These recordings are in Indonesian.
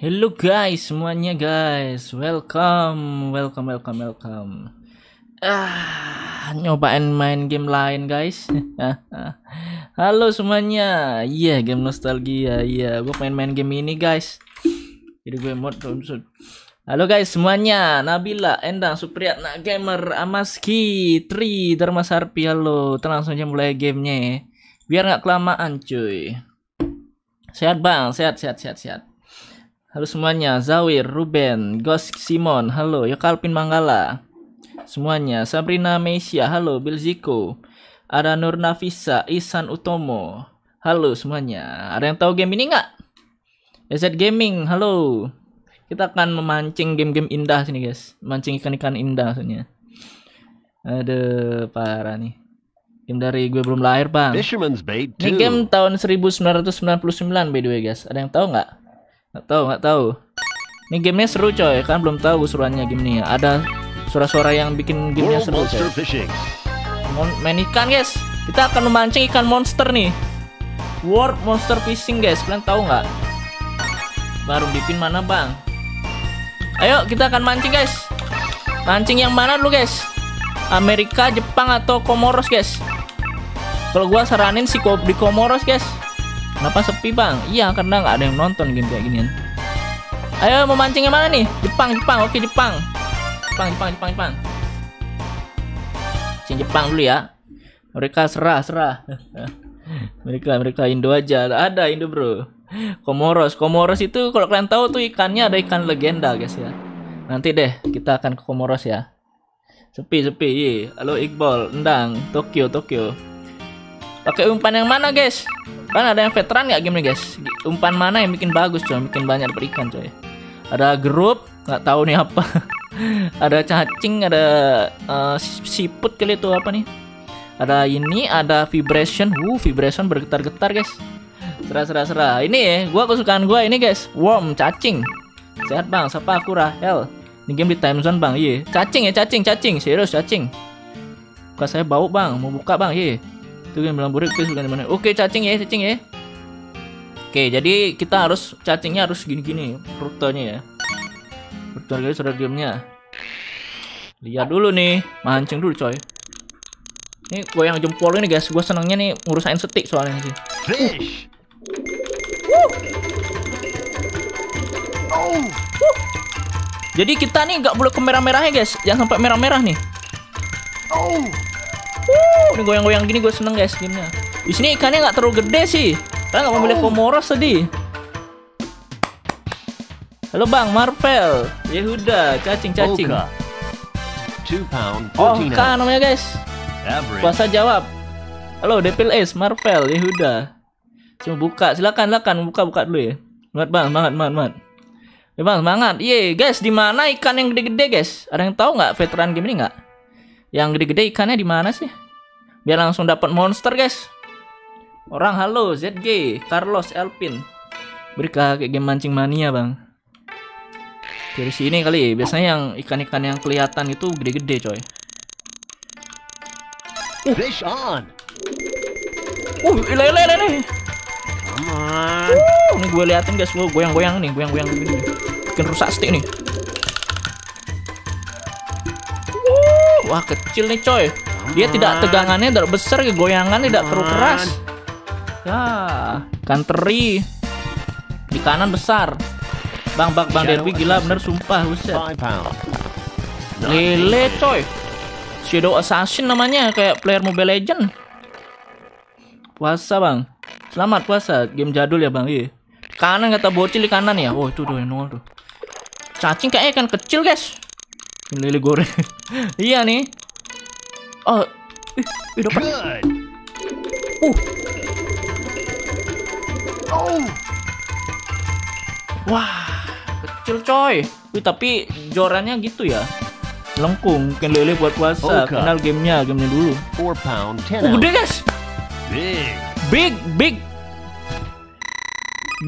Hello guys, semuanya guys. Welcome, welcome, welcome, welcome. Ah, nyobain main game lain guys. Halo semuanya. Iya, game nostalgia. Iya, gue pengen main game ini guys. Jadi gue mod download. Halo guys semuanya, Nabila, Endang, Supriyatna, Gamer, Amaski, Tri, Dharma Sarpi, halo. Kita langsung mulai gamenya. Biar nggak kelamaan cuy. Sehat bang, sehat, sehat, sehat, sehat. Halo semuanya, Zawir, Ruben, Ghost Simon, halo, Yokalpin Manggala. Semuanya, Sabrina Mesia, halo, Bilziko. Ada Nur Nafisa, Isan Utomo. Halo semuanya. Ada yang tahu game ini nggak? EZ Gaming, halo. Kita akan memancing game-game indah sini guys. Mancing ikan-ikan indah maksudnya. Aduh, parah nih. Game dari gue belum lahir bang. Ini game tahun 1999 by the way guys. Ada yang tahu nggak? Nggak tahu, nggak tahu. Ini gamenya seru coy, kan belum tahu suaranya game ini. Ada suara-suara yang bikin gamenya seru coy. Mon- main ikan guys. Kita akan memancing ikan monster nih. World Monster Fishing guys. Kalian tahu nggak? Baru dipin mana bang? Ayo kita akan mancing guys. Mancing yang mana dulu guys? Amerika, Jepang atau Komoros guys? Kalau gua saranin sih di Komoros guys. Kenapa sepi bang? Iya karena nggak ada yang nonton game kayak ginian. Ayo mau mancing yang mana nih? Jepang, Jepang. Oke Jepang. Jepang, Jepang, Jepang, Jepang. Mancing Jepang dulu ya. Mereka serah, serah. mereka, mereka Indo aja. Ada Indo bro. Komoros, Komoros itu kalau kalian tahu tuh ikannya ada ikan legenda guys ya. Nanti deh kita akan ke Komoros ya. Sepi, sepi. Iya. Halo Iqbal, Endang, Tokyo, Tokyo. Pakai umpan yang mana guys? Kan ada yang veteran nggak game nih guys? Umpan mana yang bikin bagus coy? Bikin banyak dapat ikan coy. Ada grup, nggak tahu nih apa. ada cacing, ada eh, siput kali itu apa nih? Ada ini, ada vibration. Uh, vibration bergetar-getar guys. Serah, serah, serah. Ini ya, gua kesukaan gua ini guys. Worm, cacing. Sehat bang, siapa aku Rahel? Ini game di time zone bang, iya. Cacing ya, cacing, cacing. Serius cacing. Buka saya bau bang, mau buka bang, iya. Itu game bilang burik, please bukan di mana. Oke, cacing ya, cacing ya. Oke, jadi kita harus cacingnya harus gini-gini rutenya ya. Rute guys, sudah gamenya. Lihat dulu nih, mancing dulu coy. Ini goyang jempol ini guys, gue senengnya nih ngurusain setik soalnya sih. Fish. Jadi kita nih nggak boleh ke merah-merahnya guys, jangan sampai merah-merah nih. Oh. Uh, ini goyang-goyang gini gue seneng guys gamenya. Di sini ikannya nggak terlalu gede sih. Kalian nggak mau beli komoros tadi. Halo Bang Marvel, Yehuda, cacing-cacing. Oka. Two pound, Oh, 14 kan namanya guys. Average. Puasa jawab. Halo Devil Ace, Marvel, Yehuda. Cuma buka, silakan, silakan buka buka dulu ya. Semangat bang, semangat, semangat, semangat. Ya bang, semangat. Iya guys, di mana ikan yang gede-gede guys? Ada yang tahu nggak veteran game ini nggak? Yang gede-gede ikannya di mana sih? Biar langsung dapat monster guys. Orang halo ZG, Carlos Elpin. Beri kayak game mancing mania bang. Dari sini kali, biasanya yang ikan-ikan yang kelihatan itu gede-gede coy. Fish on. Uh, ile ile ile. Come on. Uh, ini gue liatin guys, gue goyang-goyang nih, goyang-goyang gini. Bikin rusak stick nih. Wah kecil nih coy. Dia tidak tegangannya tidak besar, goyangan tidak terlalu keras. Ya, teri. Di kanan besar. Bang, bang, bang Derby gila bener sumpah, buset. Lele coy. Shadow Assassin namanya kayak player Mobile Legend. Puasa bang. Selamat puasa. Game jadul ya bang. Iya. Kanan kata bocil di kanan ya. Oh itu tuh yang nongol tuh. Cacing kayaknya kan kecil guys. Ini Lele goreng. iya nih. Oh. Ih, ih dapat. Uh. Oh. Wah. Kecil coy. Wih tapi jorannya gitu ya. Lengkung. Mungkin Lele buat puasa. Oke. Kenal gamenya. Gamenya dulu. Four pound, ten Oh ounce. gede guys. Big. Big, big.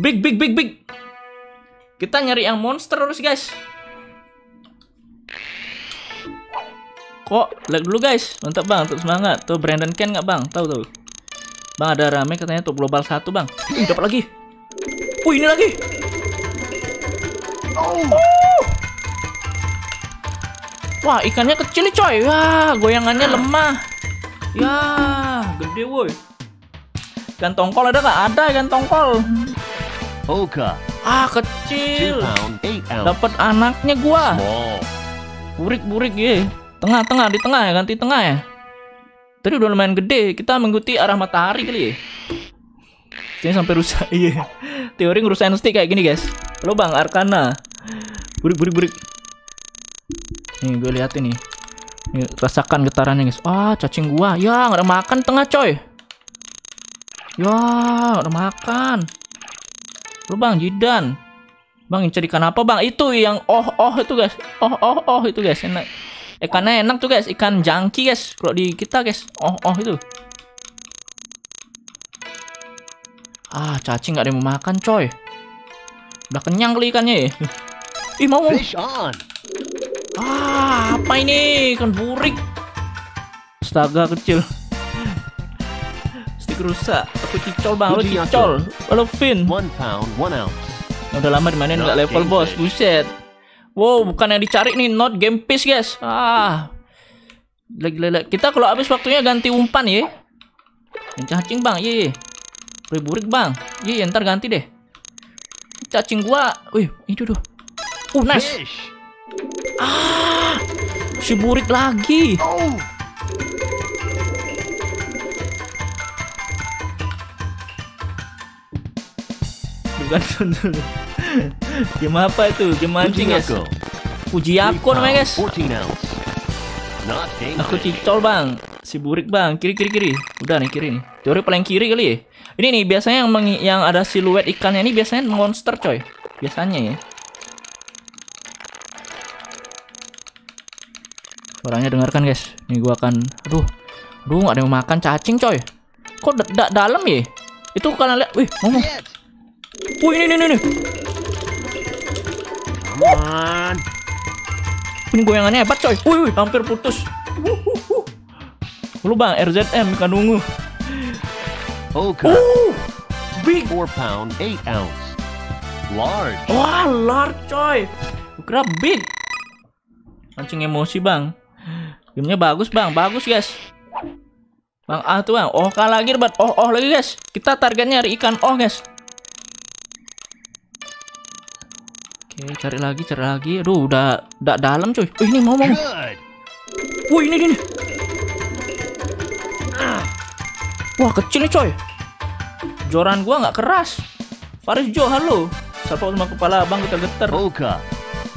Big, big, big, big. Kita nyari yang monster terus, guys. Kok lag dulu, guys? Mantap, Bang. Tetap semangat. Tuh Brandon Ken nggak, Bang? Tahu tuh. Bang ada rame katanya tuh global satu, Bang. Ih, dapat lagi. Wih, ini lagi. Wah, ikannya kecil nih, coy. Wah, goyangannya lemah. Ya, gede woi. Ikan tongkol ada nggak? Ada ikan tongkol. Oka. Ah, kecil. Dapat anaknya gua. Burik-burik ya. Tengah-tengah di tengah ya, ganti tengah ya. Tadi udah lumayan gede. Kita mengikuti arah matahari kali ya. Ini sampai rusak. Iya. Teori ngerusain stick kayak gini, guys. Halo Bang Arkana. Burik burik burik. Nih, gue lihat ini. Nih, rasakan getarannya, guys. Ah, cacing gua. Ya, nggak ada makan tengah, coy. Ya, nggak ada makan. Lu Bang Jidan. Bang, cari ikan apa, Bang? Itu yang oh-oh itu, guys. Oh-oh-oh itu, guys. Enak. Ikannya enak tuh, guys. Ikan jangki, guys. Kalau di kita, guys. Oh-oh itu. Ah, cacing nggak ada yang mau makan, coy. Udah kenyang kali ikannya ya. Ih, mau. Ah, apa ini? Ikan burik. Astaga, kecil. Stick rusak. Aku cicol, Bang. Uji cicol. Halo, Vin. One pound, one ounce. Udah lama dimainin nggak level bos, buset. Wow, bukan yang dicari nih, not game fish guys. Ah, gila-gila. Kita kalau habis waktunya ganti umpan ya. Yang cacing bang, ye. Wih, burik bang, ye. Ntar ganti deh. Cacing gua, wih, itu tuh. Uh, nice. Fish. Si burik lagi. Oh. Bukan Game apa itu? Game mancing guys. Fujiyako namanya guys. 14 ounce. Not game Aku cicol bang. Si burik bang. Kiri kiri kiri. Udah nih kiri nih. Teori paling kiri kali ya. Ini nih biasanya yang mengi- yang ada siluet ikannya ini biasanya monster coy. Biasanya ya. Suaranya dengarkan guys. Nih gua akan Aduh. Aduh gak ada yang mau makan cacing coy. Kok da- da- dalam ya? Itu kalian lihat Wih ngomong. Wih ini ini ini On. Ini goyangannya hebat coy. Wih, wih hampir putus. Lu bang, RZM ikan ungu. Oka. Uh, big. Four pound, eight ounce. Large. Wah, large coy. Kira big. Mancing emosi bang. Gamenya bagus bang, bagus guys. Bang ah tuh bang, oh kalah lagi debat, oh oh lagi guys. Kita targetnya nyari ikan oh guys. Oke, cari lagi, cari lagi. Aduh, udah, udah dalam coy. Oh ini mau mau. Wih ini ini. Wah kecil nih coy. Joran gua nggak keras. Faris Jo halo. Sapa sama kepala abang getar-getar. Oka.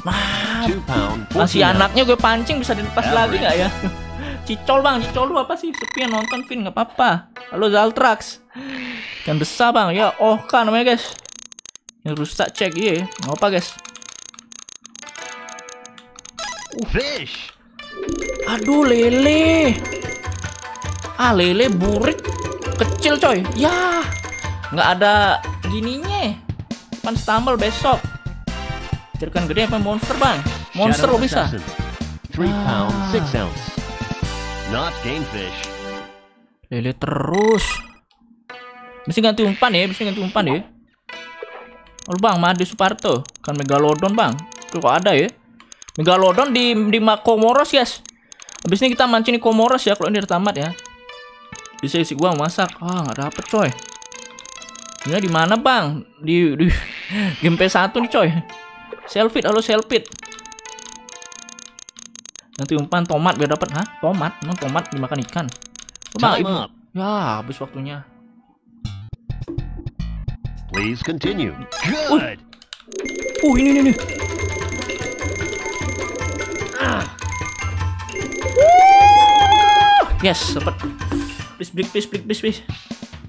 Mah, Two pound, masih 14 ounce. anaknya gue pancing bisa dilepas lagi nggak ya? Cicol bang, cicol lu apa sih? Sepi yang nonton Vin nggak apa-apa. Halo Zaltrax. Yang besar bang, ya oh kan namanya guys. Yang rusak cek iya, nggak apa guys. Fish. Aduh lele. Ah lele burik kecil coy. Ya nggak ada gininya. Pan stumble besok. Cerikan gede apa monster bang? Monster Shadow lo bisa. Assassin. Three pound, Ah. six ounce. Not game fish. Lele terus. Mesti ganti umpan ya, mesti ganti umpan ya. Oh bang, Made Suparto, kan Megalodon bang. Tuh kok ada ya? Megalodon di di Komoros guys. Habis ini kita mancing di Komoros ya, kalau ini udah tamat ya. Bisa isi gua masak. Ah nggak dapet coy. Ini di mana bang? Di di game P1 nih coy. Selfit, halo Selfit. Nanti umpan tomat biar dapat, hah? Tomat? Emang tomat dimakan ikan? Bang, ibu. Ya, habis waktunya. Please continue. Good. Uh, ini ini nih. Yes, dapat. Please, please, please, please, please, please.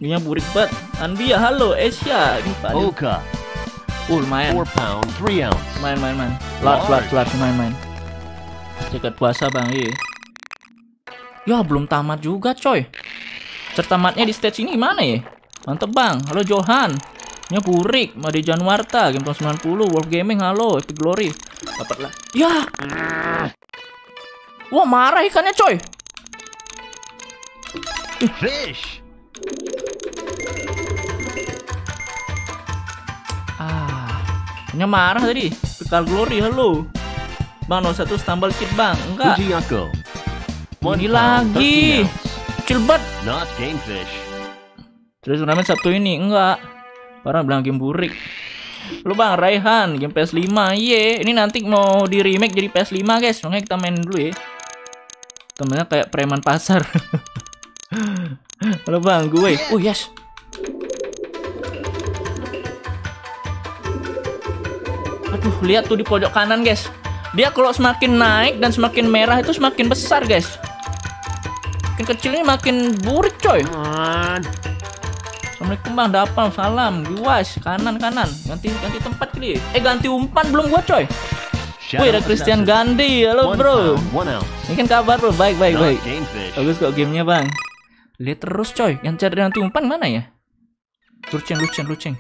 Ininya burik banget. Anbia, halo, Asia. Ini. Oka. Uh, lumayan. Four pound, three ounce. Main, main, main. Large, large, large, main, main. Jaket puasa bang, iya. Ya, belum tamat juga, coy. Tertamatnya di stage ini mana ya? Mantep bang. Halo Johan. Ini Burik, Made Januarta, Game tahun 90, Wolf Gaming, halo, Epic Glory. Dapat lah. Ya. Wah, marah ikannya, coy. Fish. Ah. Ikannya marah tadi. Epic Glory, halo. Bang, 01 stumble kit, Bang. Enggak. Ini pound, 13 lagi. Kecil banget. Not game fish. Terus turnamen Sabtu ini enggak. Parah bilang game burik. Lu Bang Raihan game PS5. Iya, ini nanti mau di remake jadi PS5, guys. Makanya kita main dulu ya. Temennya kayak preman pasar. Halo Bang, gue. Oh, yes. Aduh, lihat tuh di pojok kanan, guys. Dia kalau semakin naik dan semakin merah itu semakin besar, guys. Makin kecilnya makin burik, coy. Assalamualaikum bang, dapal, salam, giwas, kanan kanan, ganti ganti tempat kali. Eh ganti umpan belum gua coy. Wih ada Christian. Gandhi, halo bro. Ini kan kabar bro, baik baik baik. Bagus kok gamenya bang. Lihat terus coy, yang cari ganti umpan mana ya? Luceng luceng luceng.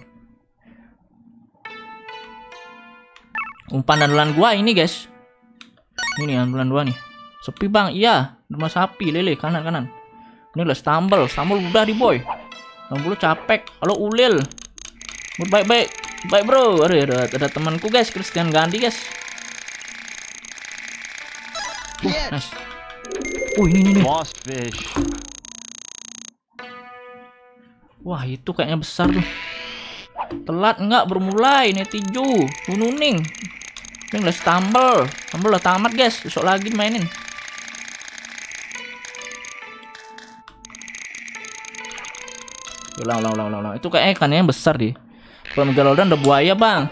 Umpan andalan gua ini guys. Ini andalan gua nih. Sepi bang, iya. Rumah sapi, lele kanan kanan. Ini lah stumble, stumble udah di boy. Stumble capek. Halo ulil. Baik baik, baik bro. Aduh, ada, ada temanku guys, Christian Gandhi guys. Uh, nice. Uh ini ini nih. Lost fish. Wah itu kayaknya besar tuh. Telat enggak bermulai netiju. Nuning. Ini udah stumble. Stumble udah tamat guys. Besok lagi mainin. Ulang, ulang, ulang, ulang. Itu kayaknya ikannya yang besar deh. Kalau Megalodon udah buaya bang.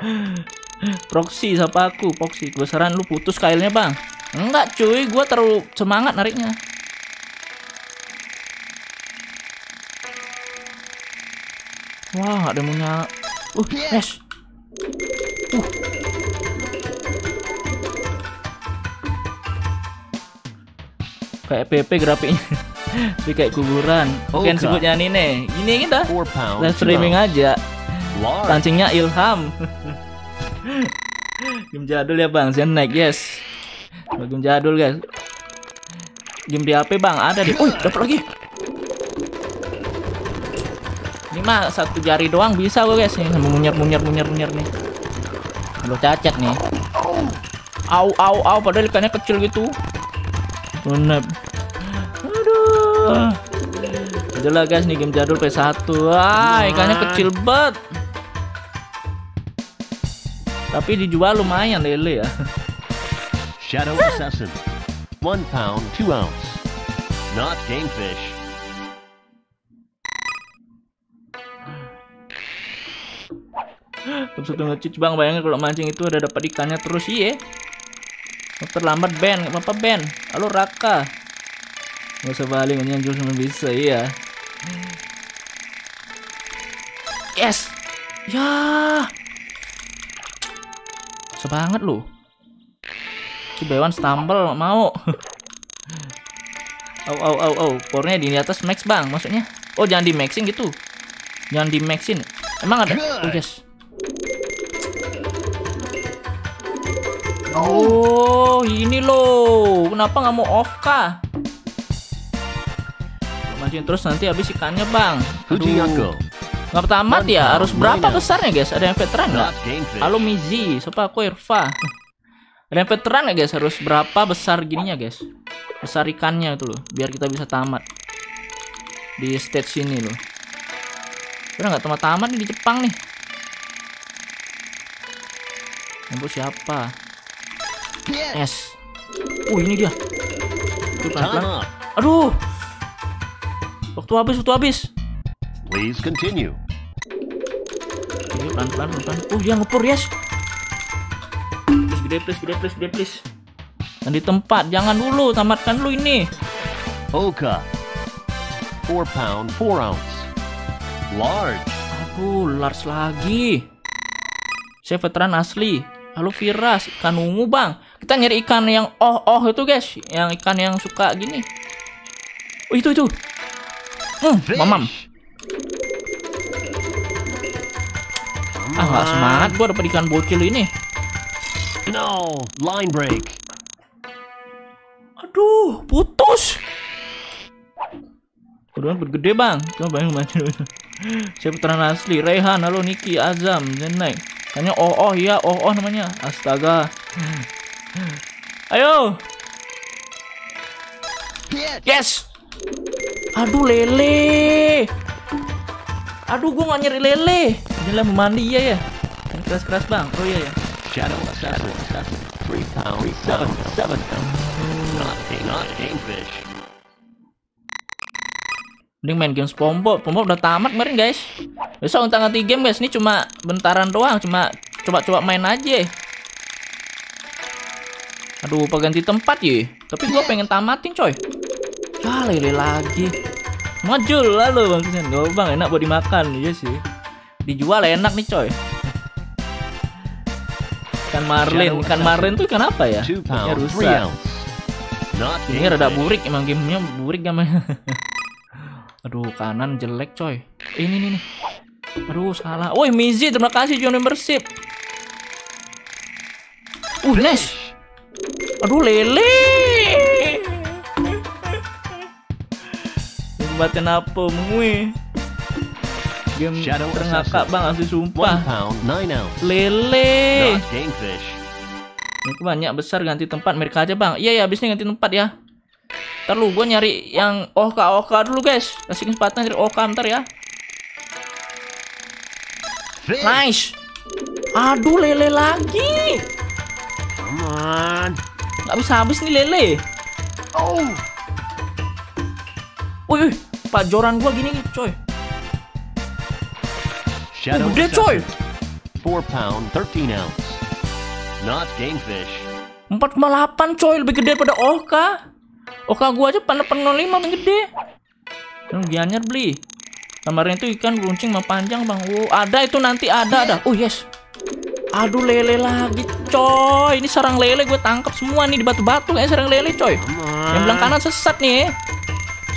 Proxy siapa aku? Proxy kebesaran lu putus kailnya bang. Enggak cuy, gua terlalu semangat nariknya. Wah, ada yang. Uh, yes. Uh. Kayak PP grafiknya. Tapi kayak kuburan. Oh, Mungkin Kak. sebutnya ini nih. Gini kita. Live streaming aja. Large. Pancingnya Ilham. Game jadul ya bang, Zenek yes. Game jadul guys. Game di HP bang, ada deh. Wih, dapat lagi. Ini mah satu jari doang bisa kok guys nih, sama munyar munyar munyar munyar nih. Kalau cacat nih. Au au au, padahal ikannya kecil gitu. Bener. Aduh. Adalah guys nih game jadul PS1. Wah, ikannya kecil banget. Tapi dijual lumayan lele ya. Shadow Assassin. One pound, two ounce. Not game fish. Terus satu ngecuc bang bayangin kalau mancing itu udah dapat ikannya terus iya. Terlambat Ben, nggak apa-apa Ben. Halo Raka. Gak usah balik menyanjung sama bisa iya. Yes. Ya. Sebanget lu. Si Bewan stumble mau. Au au au au. Pornya di atas max bang maksudnya. Oh jangan di maxing gitu. Jangan di maxin. Emang ada? Oh yes. Oh, ini loh. Kenapa nggak mau off kah? Mancing terus nanti habis ikannya, Bang. Aduh. Nggak tamat ya? Harus berapa besarnya, guys? Ada yang veteran nggak? Halo Mizi, siapa aku Irfa. Ada yang veteran nggak, guys? Harus berapa besar gininya, guys? Besar ikannya itu loh, biar kita bisa tamat di stage ini loh. Udah nggak tamat-tamat nih di Jepang nih. Yang siapa? S. Uh ini dia. Pelan-pelan. up. Aduh. Waktu habis, waktu habis. Please continue. Oke, pelan-pelan, pelan-pelan. Oh, dia ngepur, yes. Please, gede, please, gede, please, gede, please. Dan di tempat, jangan dulu, tamatkan dulu ini. Oka. Four pound, four ounce. Large. Aduh, large lagi. Saya veteran asli. Halo Firas, ikan ungu bang. Kita nyari ikan yang oh-oh itu guys. Yang ikan yang suka gini. Oh itu itu. Hmm, mamam. Ah nggak semangat gua dapat ikan bocil ini. No. Line break. Aduh, putus. Udah bergede bang. Coba bayangin macam Saya veteran asli. Rehan, halo Niki, Azam, Zenek. Tanya oh oh iya oh oh namanya. Astaga. Ayo. Yes. Aduh lele. Aduh gua nggak nyari lele. Inilah mandi ya ya. Yang keras keras bang. Oh iya ya. Shadow Assassin. Three pound, seven, seven. Not not fish. Mending main game SpongeBob. SpongeBob udah tamat kemarin guys. Besok untuk ganti game guys. Ini cuma bentaran doang. Cuma coba-coba main aja. Aduh, ganti tempat ya? Tapi gua pengen tamatin coy. Ya lele lagi. Maju lalu bang Kisan. Gak bang enak buat dimakan iya sih. Dijual enak nih coy. Ikan marlin, ikan marlin tuh ikan apa ya? Three rusak. Ini rada burik emang gamenya burik gamenya. Aduh kanan jelek coy. Ini nih nih. Aduh salah. Woi Mizi terima kasih John membership. Uh nice. Aduh lele. Kebatin apa mui? Game Shadow terngakak bang asli sumpah. Lele. Ini banyak besar ganti tempat mereka aja bang. Iya ya habisnya ganti tempat ya. Ntar lu gue nyari yang Oka Oka dulu guys. Kasih kesempatan dari Oka ntar ya. Nice. Aduh lele lagi. On. Gak bisa habis nih lele. Oh! Woi, woi, pak joran gua gini nih coy. Shadow Oh, gede coy. Assassin. Four pound, thirteen ounce. Not game fish. 4,8 coy lebih gede daripada Oka. Oka gua aja pada 5 lebih gede. Dan gianyar beli. Kemarin itu ikan runcing mah panjang bang. Oh, ada itu nanti ada ada. Oh yes. Aduh lele lagi coy. Ini sarang lele gue tangkap semua nih di batu-batu kayak sarang lele coy. Yang on. belang kanan sesat nih.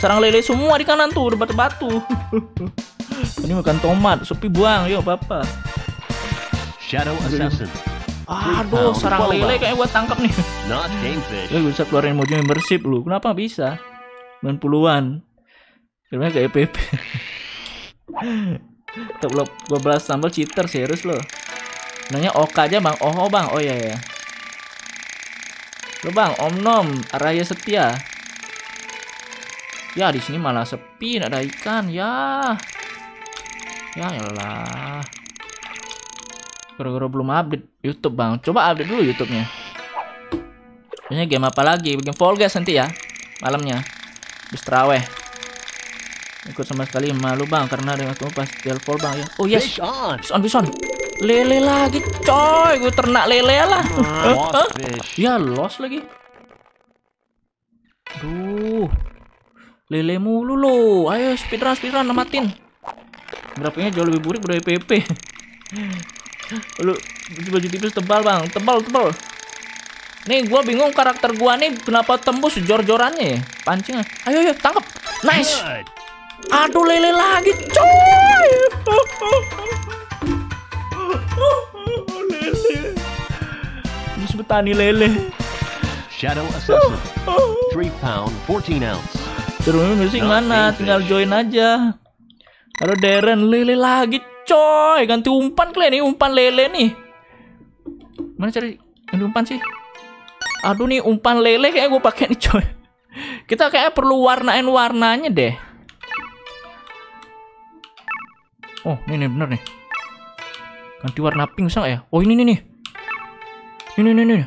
Sarang lele semua di kanan tuh di batu-batu. Ini makan tomat, sepi buang, yuk bapak. Shadow Assassin. Aduh, sarang lele kayak gua tangkap nih. Not game fish. Ya bisa keluarin emoji membership lu. Kenapa bisa? 90-an. Kira kayak EPP. Top lo 12 sambal cheater serius lo. Nanya Oka aja bang. Oh, oh bang. Oh iya ya. Lo bang, Om Nom, Araya Setia. Ya di sini malah sepi, nggak ada ikan. Ya. Ya elah. Gara-gara belum update YouTube bang. Coba update dulu YouTube-nya. Biasanya game apa lagi? Game Fall Guys nanti ya malamnya. Habis teraweh. Ikut sama sekali malu bang karena dengan kamu pas telepon bang ya. Oh yes. Bison bison. Lele lagi coy, gue ternak lele lah. Fish. ya lost lagi. Duh. Lele mulu lo. Ayo speedrun speedrun namatin. Grafiknya jauh lebih burik dari PP. Lu baju tipis tebal bang, tebal tebal. Nih gua bingung karakter gua nih kenapa tembus jor-jorannya ya. Pancing. Ayo ayo tangkap. Nice. Aduh lele lagi coy. lele. Ini lele. Shadow Assassin. Three pound, fourteen ounce. Terus musik Not mana? English. Tinggal join aja. Kalau Darren lele lagi coy. Ganti umpan kalian nih umpan lele nih. Mana cari ganti umpan sih? Aduh nih umpan lele kayak gue pakai nih coy. Kita kayak perlu warnain warnanya deh. Oh, ini nih bener nih. Ganti warna pink bisa nggak ya? Oh, ini nih nih. Ini nih nih.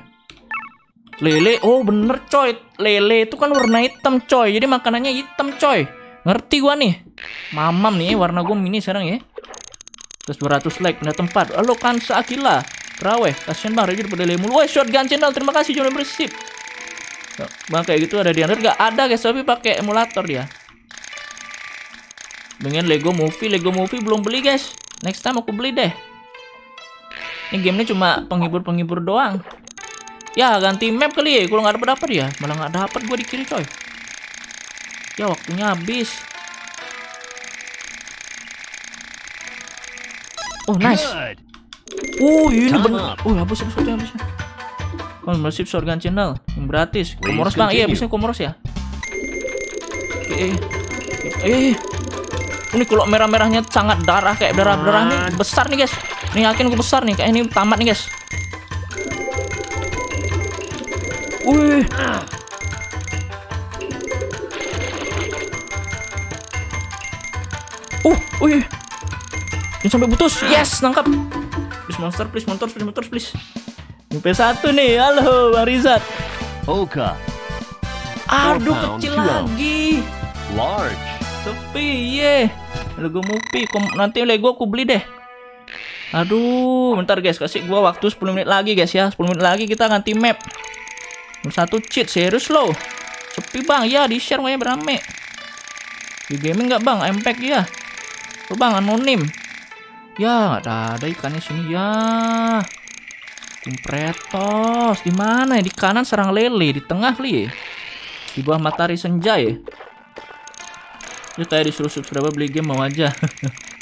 Lele, oh bener coy. Lele itu kan warna hitam coy. Jadi makanannya hitam coy. Ngerti gua nih. Mamam nih warna gua mini sekarang ya. Terus 200 like pindah tempat. Halo kan seakila. Raweh, kasihan bang review pada lemu. Woi, shotgun channel. Terima kasih Johnny bersip. Bang kayak gitu ada di Android gak ada guys, tapi pakai emulator dia. Dengan Lego Movie, Lego Movie belum beli guys. Next time aku beli deh. Ini gamenya cuma penghibur-penghibur doang. Ya ganti map kali ya. Kalau nggak dapat dapat ya, malah nggak dapat gue di kiri coy. Ya waktunya habis. Oh nice. Oh ini Time bener. up. Oh habis habis habis habis. Membership Shotgun Channel yang gratis. Komoros bang, iya habisnya Komoros ya. Oke. Eh, eh, eh. Ini kalau merah-merahnya sangat darah kayak darah-darah nih besar nih guys. Nih yakin gue besar nih, kayak ini tamat nih guys. Wih. Uh, wih. Ini sampai putus. Yes, nangkap. Please monster, please monster, please monster, please. Nyampe satu nih. Halo, Bang Rizat. Oka. Aduh, kecil lagi. Large. Sepi, ye. Lego Mupi, nanti Lego aku beli deh. Aduh, bentar guys, kasih gua waktu 10 menit lagi guys ya. 10 menit lagi kita ganti map. Satu cheat, serius loh. Sepi bang, ya di share makanya berame. Di gaming nggak bang, impact ya. Tuh bang, anonim. Ya, ada, ada ikannya sini ya. Kumpretos, di mana ya? Di kanan serang lele, di tengah li. Di bawah matahari senja ya. Itu kayak disuruh subscriber beli game mau aja.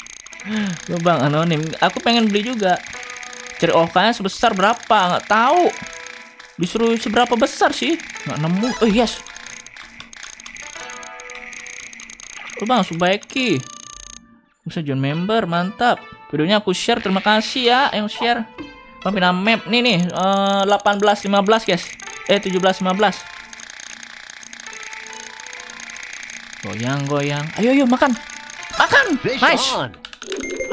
Lo bang anonim. Aku pengen beli juga. Cari OK-nya sebesar berapa? Nggak tahu. Disuruh seberapa besar sih? Nggak nemu. Oh yes. Lo bang Subaiki. Bisa join member, mantap. Videonya aku share, terima kasih ya yang share. Pembina map nih nih, eh, 18 15 guys. Eh 17 15. Goyang, goyang. Ayo, ayo makan. Makan. Nice.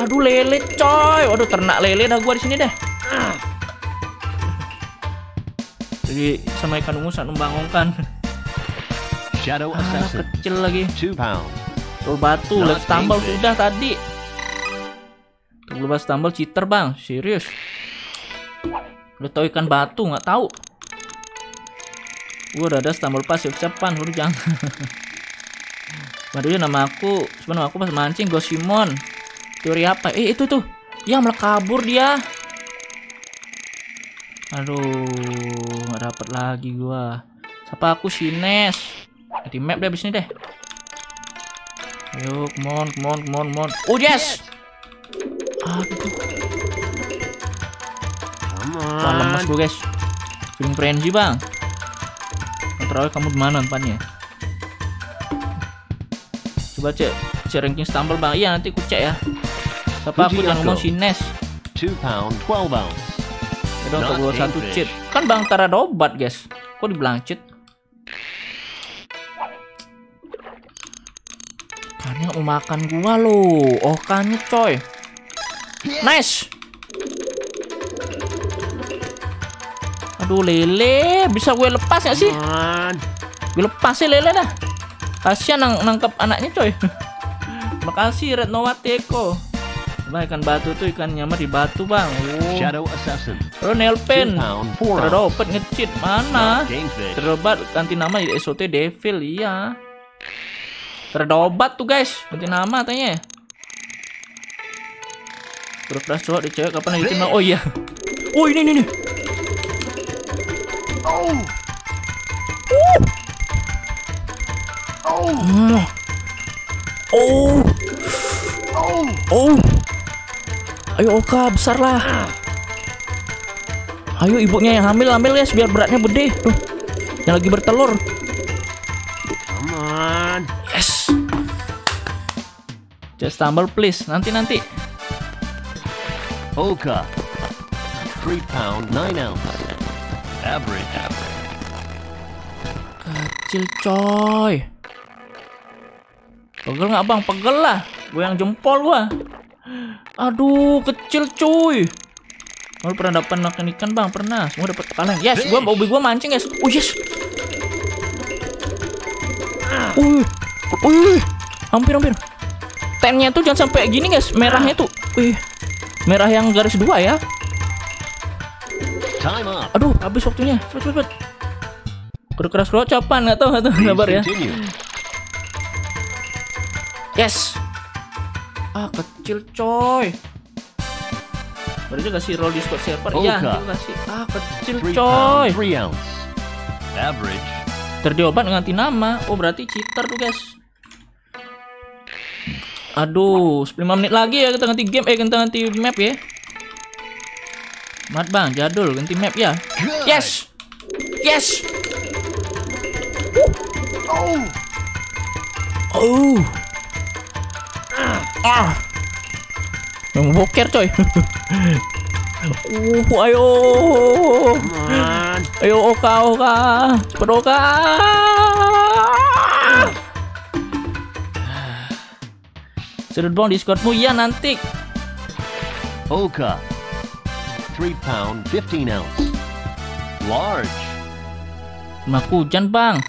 Aduh lele coy. Waduh ternak lele dah gua di sini deh. Jadi sama ikan ungu saat membangunkan. Shadow Ah, Assassin. kecil lagi. Tuh batu, let's tambal sudah tadi. Tuh lepas tambal cheater bang, serius. Udah tahu ikan batu nggak tahu. Gua udah ada stambal pas siap-siapan, udah jangan. Waduh nama aku, sebenarnya aku pas mancing Ghost Simon. Teori apa? Eh itu tuh, yang malah kabur dia. Aduh, nggak dapet lagi gua. Siapa aku Sines? Di map deh abis ini deh. Ayo, come on, come on, come on, come on. Oh yes! Aduh, wah lemas on. gue guys. Feeling frenzy bang. Terakhir kamu di mana tempatnya? Coba cek, cek ranking stumble bang. Iya nanti ku cek ya. Siapa aku yang ngomong. Sines? Two pound, twelve ounce. Ada untuk Not gua satu English. cheat. Kan bang Tara ada obat guys. Kok dibilang cheat? Kan nggak mau makan gua loh. Oh kan coy. Nice. Aduh lele, bisa gue lepas nggak sih? Gue lepas sih lele dah. Kasian nang nangkep anaknya coy. Makasih Red Nowati Eko. Bang ikan batu tuh ikan nyamar di batu bang. Oh. Shadow Assassin. Oh Nelpen. Terdapat ngecit mana? Terdapat ganti nama jadi SOT Devil iya. Terdapat tuh guys, ganti nama katanya. Berkeras cowok di cewek kapan lagi timah? Oh iya. Oh ini ini nih. Oh. Hmm. Oh. Oh. Oh. Ayo Oka, besar lah. Ayo ibunya yang hamil hamil guys biar beratnya gede. Tuh. Yang lagi bertelur. Come on. Yes. Just stumble please. Nanti nanti. Oka. Three pound, nine ounce. Average. Kecil coy. Pegel nggak bang? Pegel lah. Gue yang jempol gua. Aduh, kecil cuy. Lu pernah dapat makan ikan bang? Pernah. Semua dapat kaleng. Yes, gua hobi gua mancing guys. Oh yes. Wih, wih, hampir hampir. Tennya tuh jangan sampai gini guys. Merahnya tuh. Wih, merah yang garis dua ya. Time up. Aduh, habis waktunya. Cepet cepet. cepet. Kudu keras kerocapan nggak tahu nggak tahu kabar ya. Yes. Ah kecil coy. Baru juga kasih roll Discord server. Iya, Oka. juga kasih. Ah kecil coy. pound, three ounce. Average. Terdiobat ganti nama. Oh berarti cheater tuh guys. Aduh, 5 menit lagi ya kita ganti game. Eh kita ganti map ya. Mat bang, jadul ganti map ya. Good. Yes. Yes. Oh. Oh. Ah. Yang boker coy. uh, ayo. Ayo Oka Oka. Cepet Oka. Sedot dong Discordmu ya nanti. Oka. 3 pound, 15 ounce. Large. Sama hujan bang.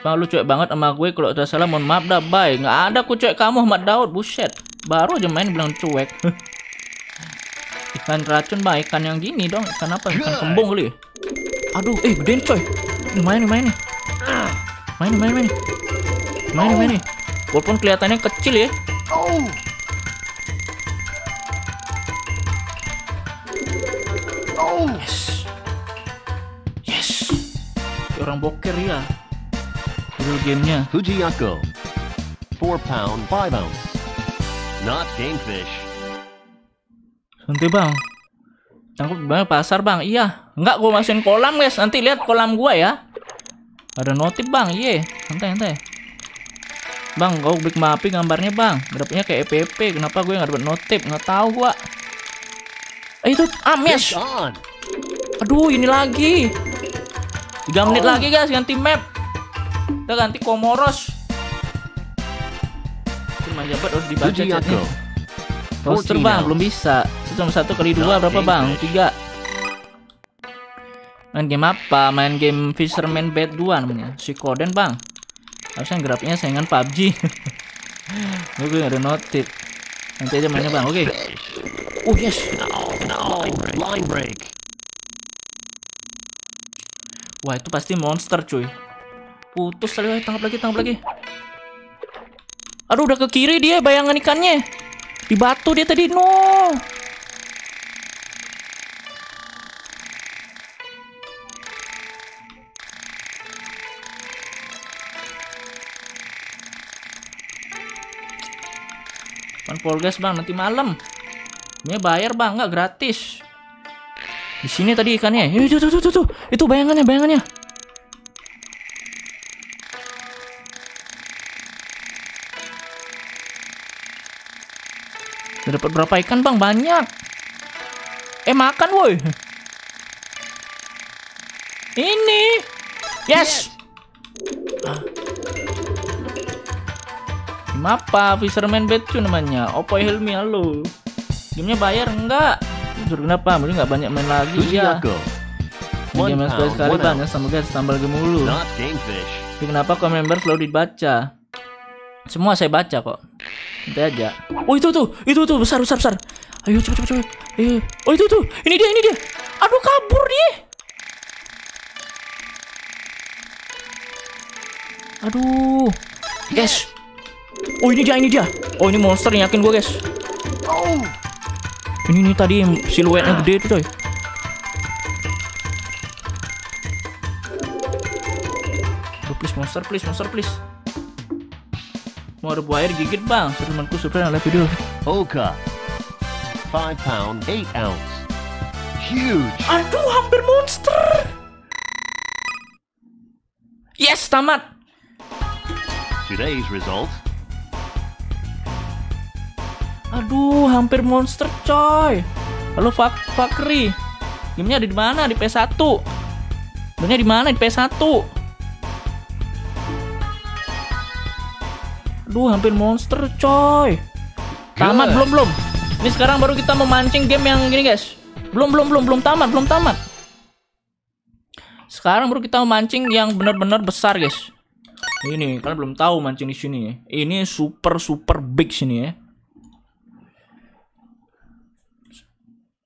Bang lu cuek banget sama gue kalau udah salah mohon maaf dah bye nggak ada ku cuek kamu Ahmad Daud buset baru aja main bilang cuek. Ikan racun bang ikan yang gini dong. Ikan apa? Ikan kembung kali ya? aduh eh gedein coy. Ini main nih. Main main main main main nih. Walaupun kelihatannya kecil ya. Yes. Yes. Kayak orang boker ya. Real gamenya. Fujiyako. 4 pound, 5 ounce. Not game fish. Santai bang. Tangkap banyak pasar bang. Iya. Enggak gue masukin kolam guys. Nanti lihat kolam gua ya. Ada notif bang. Iya. Santai santai. Bang, kau big mapi gambarnya bang. Grafiknya kayak EPP. Kenapa gue nggak dapat notif? Nggak tahu gua. Eh itu Ames. On. Aduh ini lagi. 3 menit lagi guys ganti map. Kita ganti Komoros. Cuma jabat harus dibaca chatnya. Fujiyako. Roster 14 bang, ounce. belum bisa. Satu satu kali dua Not berapa bang? Tiga. Main game apa? Main game Fisherman Bed 2 namanya. Suikoden bang. Harusnya grafiknya saingan PUBG. Gue gak ada notif. Nanti aja mainnya bang. Oke. Oh yes. No, no. Line break. Wah itu pasti monster cuy. Putus tadi. Tangkap lagi, tangkap lagi. Aduh udah ke kiri dia bayangan ikannya. Di batu dia tadi. No. Pan Polgas bang nanti malam. Ini bayar bang nggak gratis. Di sini tadi ikannya. Tuh tuh tuh, tuh. Itu bayangannya bayangannya. Udah dapat berapa ikan bang? Banyak. Eh makan woi. Ini. Yes. Ah. Game apa? Fisherman Betchu namanya. Oppo Helmi halo. Gamenya bayar enggak? Jujur kenapa? Mending nggak banyak main lagi ya. Game One sekali sekali bang, ya sama guys tambal game mulu. Not game fish. Tapi kenapa kok member selalu dibaca? Semua saya baca kok. Nanti aja. Oh itu tuh, itu tuh besar besar besar. Ayo cepet cepet cepet. Eh, oh itu tuh, ini dia ini dia. Aduh kabur dia. Aduh, guys. Oh ini dia ini dia. Oh ini monster yakin gue guys. Oh! Ini nih tadi siluetnya gede itu coy. Please monster, please monster, please. Mau ada buaya digigit bang. Temanku super live video. Oka. 5 pound, 8 ounce. Huge. Aduh, hampir monster. Yes, tamat. Today's result. Aduh, hampir monster coy. Halo Fak Fakri. Gamenya ada di mana? Di PS1. Gamenya di mana? Di PS1. Aduh, hampir monster coy. Tamat Good. belum belum. Ini sekarang baru kita memancing game yang gini guys. Belum belum belum belum tamat belum tamat. Sekarang baru kita memancing yang benar-benar besar guys. Ini kalian belum tahu mancing di sini. ya. Ini super super big sini ya.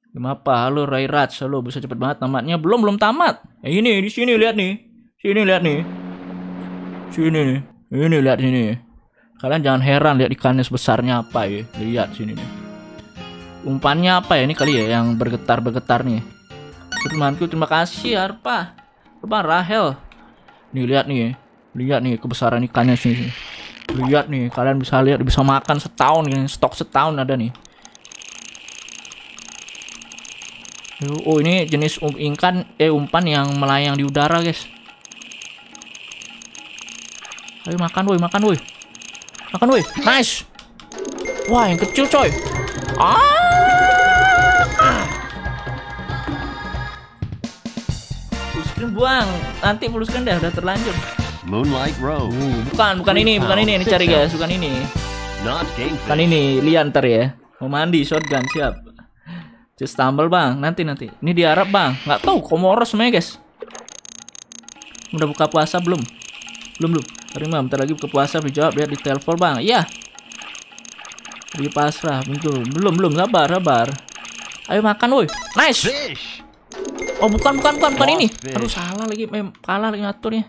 Game apa? Halo Ray Raj, halo bisa cepet banget tamatnya. Belum belum tamat. Eh, ini di sini lihat nih. Sini lihat nih. Sini nih. Ini lihat sini. Kalian jangan heran lihat ikannya sebesarnya apa ya. Lihat sini nih. Umpannya apa ya ini kali ya yang bergetar-bergetar nih. Temanku terima kasih Arpa. Arpa Rahel. Nih lihat nih. Lihat nih kebesaran ikannya sini. Lihat nih, kalian bisa lihat bisa makan setahun ini, stok setahun ada nih. Oh ini jenis um, ikan eh umpan yang melayang di udara guys. Ayo makan woi, makan woi. Makan woi. Nice. Wah, yang kecil coy. Ah. Full screen buang. Nanti full screen dah udah terlanjur. Moonlight Row. Bukan, bukan ini, bukan ini. Ini cari guys, bukan ini. Bukan ini, lihat ntar ya. Mau mandi shotgun siap. Just tumble bang, nanti nanti. Ini di Arab bang, nggak tahu Komoros semuanya guys. Udah buka puasa belum? Belum belum. Terima, bentar lagi buka puasa dijawab lihat di telepon bang. Iya. Di pasrah, betul. Belum belum, sabar sabar. Ayo makan woi. Nice. Fish. Oh bukan bukan bukan bukan ini. Aduh salah lagi, mem kalah lagi ngaturnya.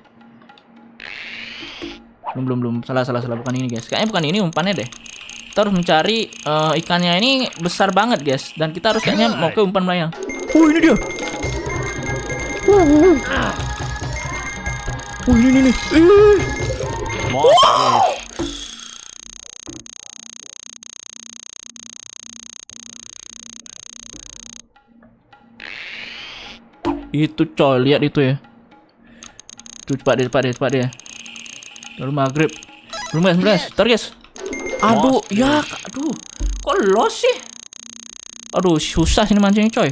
Belum belum belum salah salah salah bukan ini guys. Kayaknya bukan ini umpannya deh. Kita harus mencari eh, ikannya ini besar banget guys dan kita harus kayaknya mau ke umpan melayang. Oh ini dia. Oh ini ini nih. Ih. Fish. Itu coy, lihat itu ya. Tuh cepat deh, cepat deh, cepat deh. Lalu maghrib. Belum guys, belum guys. Ntar guys. Aduh, ya, aduh. Kok lost sih? Aduh, susah sini mancingnya coy.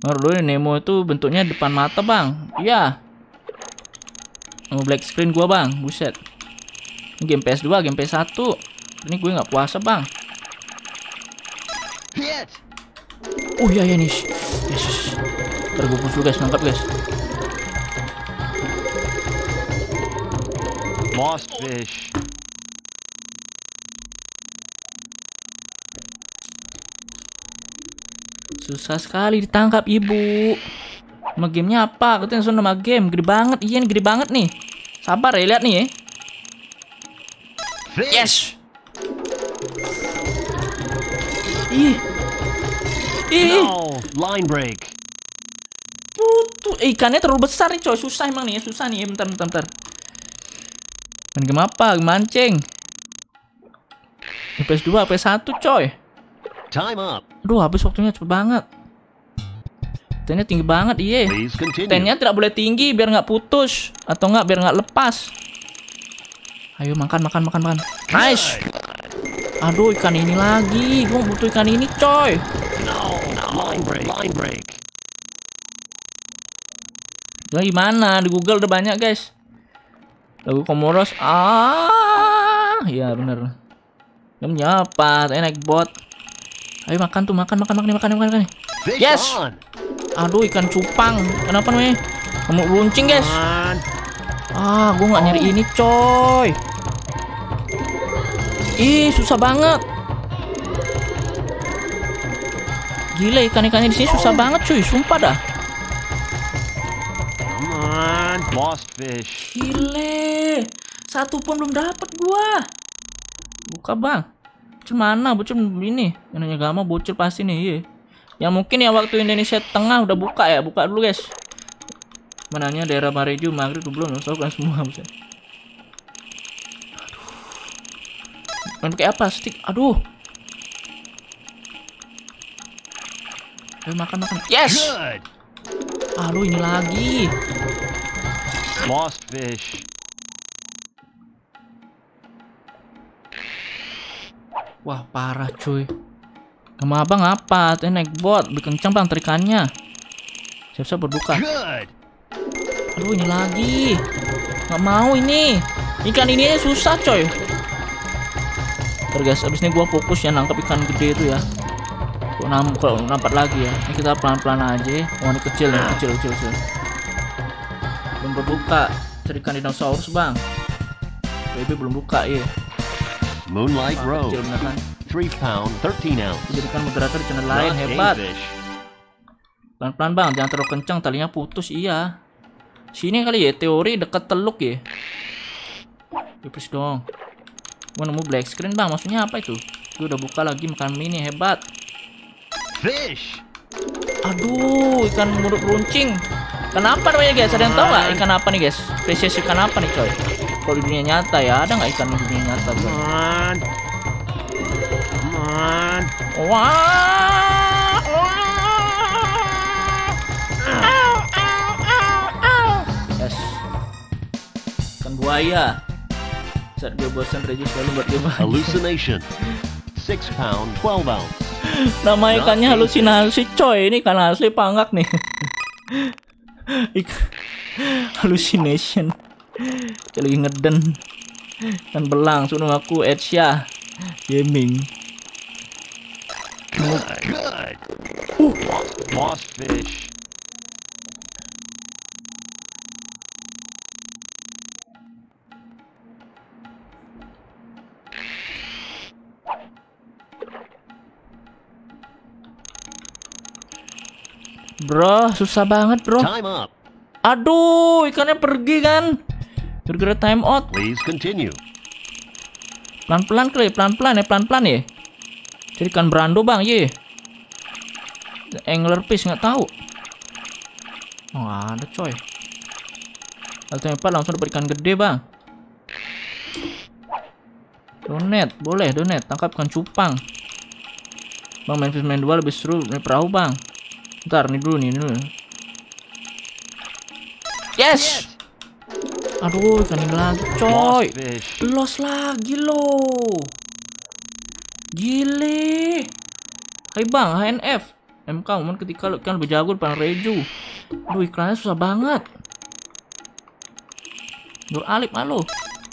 Baru dulu Nemo itu bentuknya depan mata bang. Iya. Mau black screen gua bang, buset. Ini game PS2, game PS1. Ini gue nggak puasa bang. Oh iya iya nih. Yes. Push dulu guys, nangkap guys. Lost fish. Susah sekali ditangkap ibu. Nama gamenya apa? Katanya langsung nama game. Gede banget. Iya gede banget nih. Sabar ya lihat nih ya. Yes. Ih. Ih. No. Line break. Tuh, eh, ikannya terlalu besar nih coy. Susah emang nih ya. Susah nih ya. Bentar, bentar, bentar. Main game apa? Mancing. Ini PS2, PS1 coy. Time up. Aduh, habis waktunya cepet banget. Tennya tinggi banget, iya. Tennya tidak boleh tinggi biar nggak putus atau nggak biar nggak lepas. Ayo makan makan makan makan. Nice. Aduh ikan ini lagi. Gue butuh ikan ini coy. No. No. Line break. Line break. Nah, gimana? Di Google udah banyak guys. Lagu Komoros. Ah, iya bener. Namanya apa? Tanya naik bot. Ayo makan tuh makan makan makan makan makan makan. Yes. Aduh ikan cupang. Kenapa nih? Kamu runcing guys. Ah, gue nggak nyari ini, coy. Ih, susah banget. Gila ikan-ikannya di sini susah banget, cuy. Sumpah dah. Lost fish. Gile. Satu pun belum dapat gua. Buka, Bang. Bocil mana? Bocil ini. Yang nanya gama bocil pasti nih, iya. Yang mungkin ya waktu Indonesia Tengah udah buka ya. Buka dulu, guys. Mananya daerah Mareju, Maghrib belum. Tahu kan semua, buset. Main pakai apa? Stick. Aduh. Ayo makan makan. Yes. Good. Aduh ini lagi. Lost fish. Wah parah cuy. Nama abang apa? Tadi naik bot. Lebih kencang bang terikannya. Siap-siap berbuka. Aduh ini lagi. Nggak mau ini. Ikan ini susah coy. Ntar guys, abis ini gua fokus ya nangkap ikan gede itu ya. Kalau nampak lagi ya. Ini kita pelan-pelan aja. Oh ini kecil ya, kecil kecil kecil. Belum berbuka. Cari ikan dinosaurus bang. Baby belum buka ya. Moonlight Row. kecil beneran. 3 pound, 13 ounce. Dijadikan moderator di channel lain hebat. Pelan-pelan bang, jangan terlalu kencang talinya putus iya. Sini kali ya teori dekat teluk ya. Ya please dong. Gua nemu black screen bang, maksudnya apa itu? Gue udah buka lagi makan mini hebat. Fish. Aduh, ikan murut runcing. Kenapa namanya guys? Ada yang tahu nggak ikan apa nih guys? Spesies ikan apa nih coy? Kalau di dunia nyata ya ada nggak ikan di dunia nyata coy? On. Wah, wah. Au, au, au, au. Yes. Ikan buaya. Saat gue bosan Regis selalu buat gue. Hallucination. 6 pound 12 ounce. Nama ikannya halusinasi coy. Ini ikan asli pangak nih. Ikan hallucination. Kayak lagi ngeden. Kan belang sunuh aku Edsha Gaming. Good. Boss fish. Bro, susah banget, bro. Time up. Aduh, ikannya pergi kan. Gara-gara time out. Please continue. Pelan-pelan kali, pelan-pelan ya, pelan-pelan ya. Jadi ikan brando, Bang, ye. Angler fish nggak tahu. Oh, ada coy. Kalau tempat langsung dapat ikan gede, Bang. Donet, boleh donet, tangkap ikan cupang. Bang, main fish main dua lebih seru main perahu, Bang. Ntar, nih dulu nih, dulu. Yes! Aduh, ikan ini lagi, coy. Boss fish. Los lagi lo. Gile. Hai bang, HNF. MK momen ketika lo kan lebih jago depan Reju. Aduh iklannya susah banget. Nur Alip malu.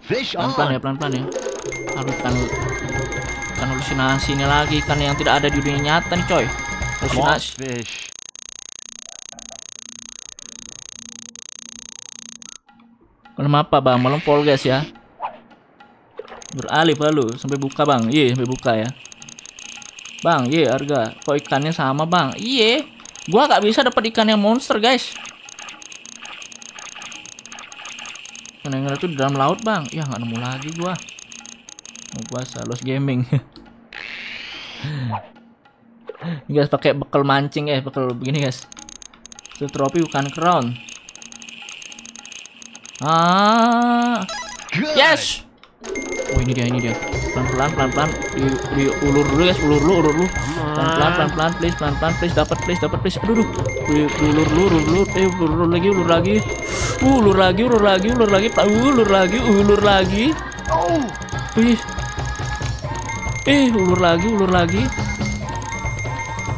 Fish Pelan-pelan ya, pelan-pelan ya. Aduh ikan ikan halusinasi ini lagi ikan yang tidak ada di dunia nyata nih coy. Halusinasi. fish. Malam apa bang? Malam Fall Guys ya. Beralih lalu sampai buka bang. Iya sampai buka ya. Bang, iya harga. Kok ikannya sama bang? Iya. Gua gak bisa dapat ikan yang monster guys. Yang itu di dalam laut bang. Ya nggak nemu lagi gua. Mau puasa Lost Gaming. Ini guys pakai bekal mancing eh bekal begini guys. Itu trofi bukan crown. Ah, yes. Oh ini dia ini dia. Pelan pelan pelan pelan di, di ulur dulu guys ulur dulu ulur dulu. Pelan pelan pelan pelan please pelan pelan please dapat please dapat please. Aduh. Di, ulur dulu ulur dulu eh ulur, lagi ulur lagi. Uh, ulur lagi ulur lagi ulur lagi uh, ulur lagi ulur lagi. Oh. Ih. Eh ulur lagi ulur lagi.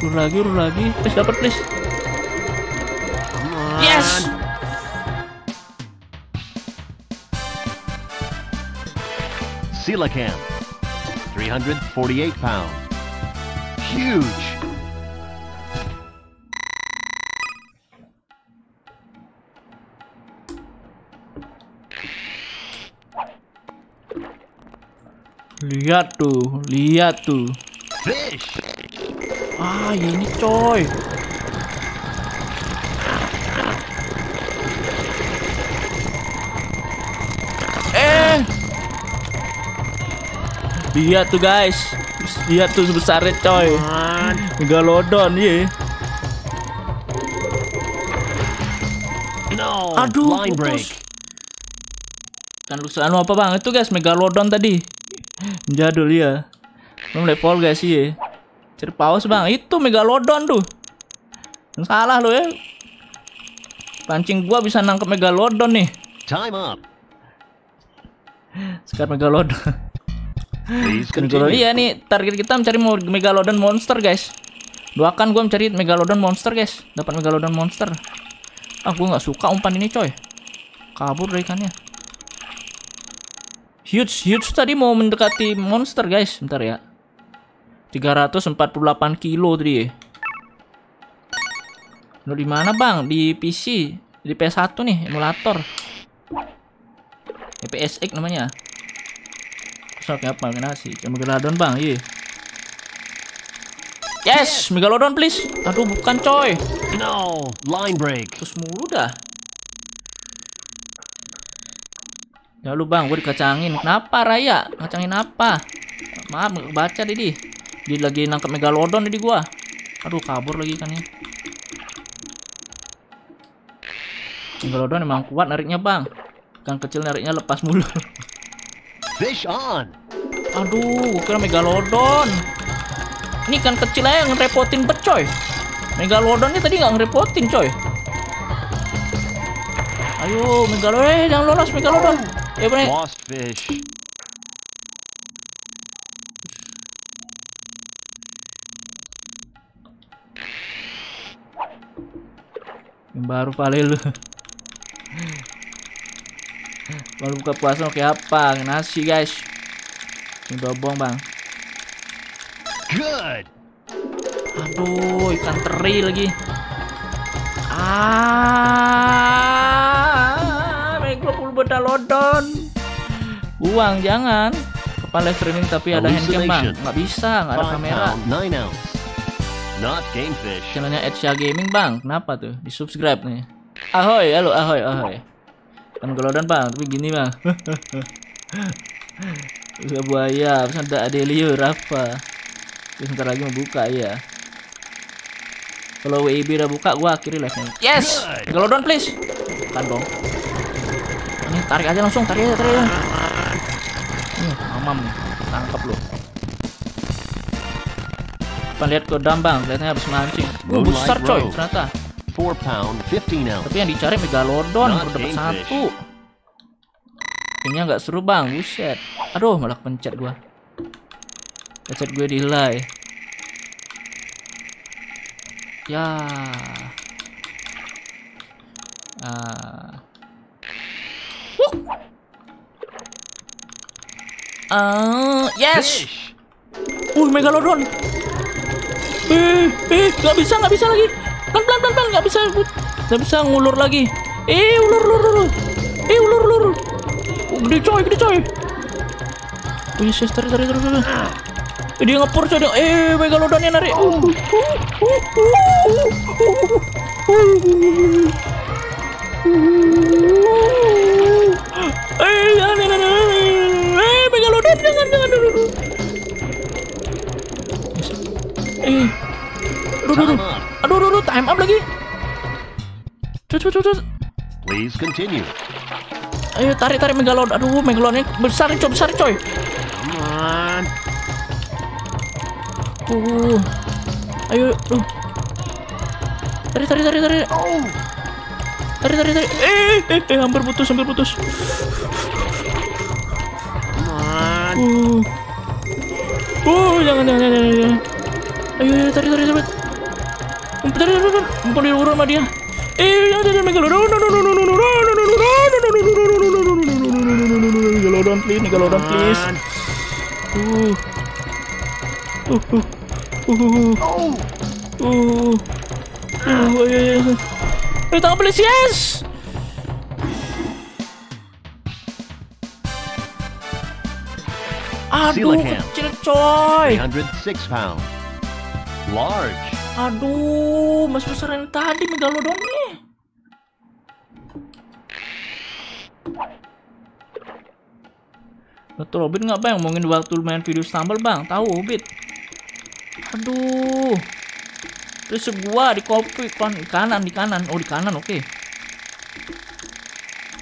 Ulur lagi ulur lagi. Please dapat please. Coelacanth. 348 pound. Huge. Lihat tuh, lihat tuh. Fish. Ah, ini coy. Lihat tuh guys. Lihat tuh sebesarnya coy. Megalodon ye. No. Aduh, Line break. Kan lu anu apa bang? Itu guys Megalodon tadi. Jadul ya. Belum level guys iya. Cari paus bang. Itu Megalodon tuh. Salah lu ya. Pancing gua bisa nangkep Megalodon nih. Time up. Sekarang Megalodon. Megalodon. continue. Iya nih target kita mencari Megalodon monster guys. Doakan gua mencari Megalodon monster guys. Dapat Megalodon monster. Ah gua nggak suka umpan ini coy. Kabur dari ikannya. Huge, huge tadi mau mendekati monster guys. Bentar ya. 348 kilo tadi. Lu di mana bang? Di PC, di PS1 nih, emulator. PSX namanya. Pakai apa? Nasi. Kayak Megalodon bang, iya. Yes, Megalodon please. Aduh, bukan coy. No. Line break. Terus mulu dah. Ya lu bang, gue dikacangin. Kenapa Raya? Ngacangin apa? Maaf, nggak baca Didi. Dia lagi nangkep megalodon Didi gua. Aduh, kabur lagi kan ya. Megalodon emang kuat nariknya bang. Kan kecil nariknya lepas mulu. Fish on. Aduh, kira megalodon. Ini kan kecil aja yang ngerepotin bet Megalodon ini tadi nggak ngerepotin coy. Ayo, megalodon, eh, jangan lolos megalodon. Eh, ya bener. Lost fish. Baru paling lu. Baru buka puasa pakai apa? Nasi guys. Ini dobong bang. Good. Aduh, ikan teri lagi. Ah, Megalodon bedalodon. Buang jangan. Kepala streaming tapi ada handcam bang. Nggak bisa, nggak ada kamera. Not game fish. Channelnya Edsha Gaming bang. Kenapa tuh? Di subscribe nih. Ahoy, halo, ahoy, ahoy. Kan gelodon bang, tapi gini bang. Bisa buaya, bisa ada Adelio, Rafa. Terus ntar lagi mau buka ya. Kalau WIB udah buka, gua akhiri live nya. Yes, gelodon please. Kan dong. Ini tarik aja langsung, tarik aja, tarik aja. Hmm, mamam nih, tangkap lu. Apa lihat ke bang, kelihatannya habis mancing. Oh, Moonlight besar coy, ternyata. Four pound, fifteen ounce. Tapi yang dicari megalodon baru dapat satu. Kayaknya nggak seru bang, buset. Aduh, malah pencet gua. Pencet gue delay. Ya. Ah. Wuh. Ah, yes. Fish. Uh, megalodon. Eh, eh, nggak bisa, nggak bisa lagi. Pelan, pelan, pelan, pelan, nggak bisa, nggak bisa ngulur lagi. Eh, ulur, ulur, ulur. Eh, ulur, ulur. Oh, gede coy, gede coy. Oh, yes, yes, tarik, tarik, tarik. Eh, dia ngepur coy. Eh, megalodonnya. Uh, uh, uh, uh, uh, uh. Eh, jangan, jangan. Eh, megalodon, jangan, jangan. Eh. Aduh, aduh, aduh. Aduh, aduh, aduh, time up lagi. Cut, cut, cut. Please continue. Ayo tarik, tarik megalodon. Aduh, megalodonnya besar coy, besar coy. Come on. Uh. Ayo, uh. Tarik, tarik, tarik, tarik. Oh. Tarik, tarik, tarik. Eh, eh, eh, hampir putus, hampir putus. Come on. Uh. Uh, jangan, jangan, jangan, jangan. jangan. Ayo, ayo, tarik, tarik, tarik bentar, bentar, sama dia. Eh, please, please. Uh, uh, uh, uh, uh! Aduh, kecil coy. pound. Large. Aduh, masih besar yang tadi megalodonnya. Betul, Obit nggak bang? Ngomongin waktu main video stumble bang? Tahu, Obit? Aduh. Terus gua di kopi kon di kanan di kanan. Oh di kanan, oke.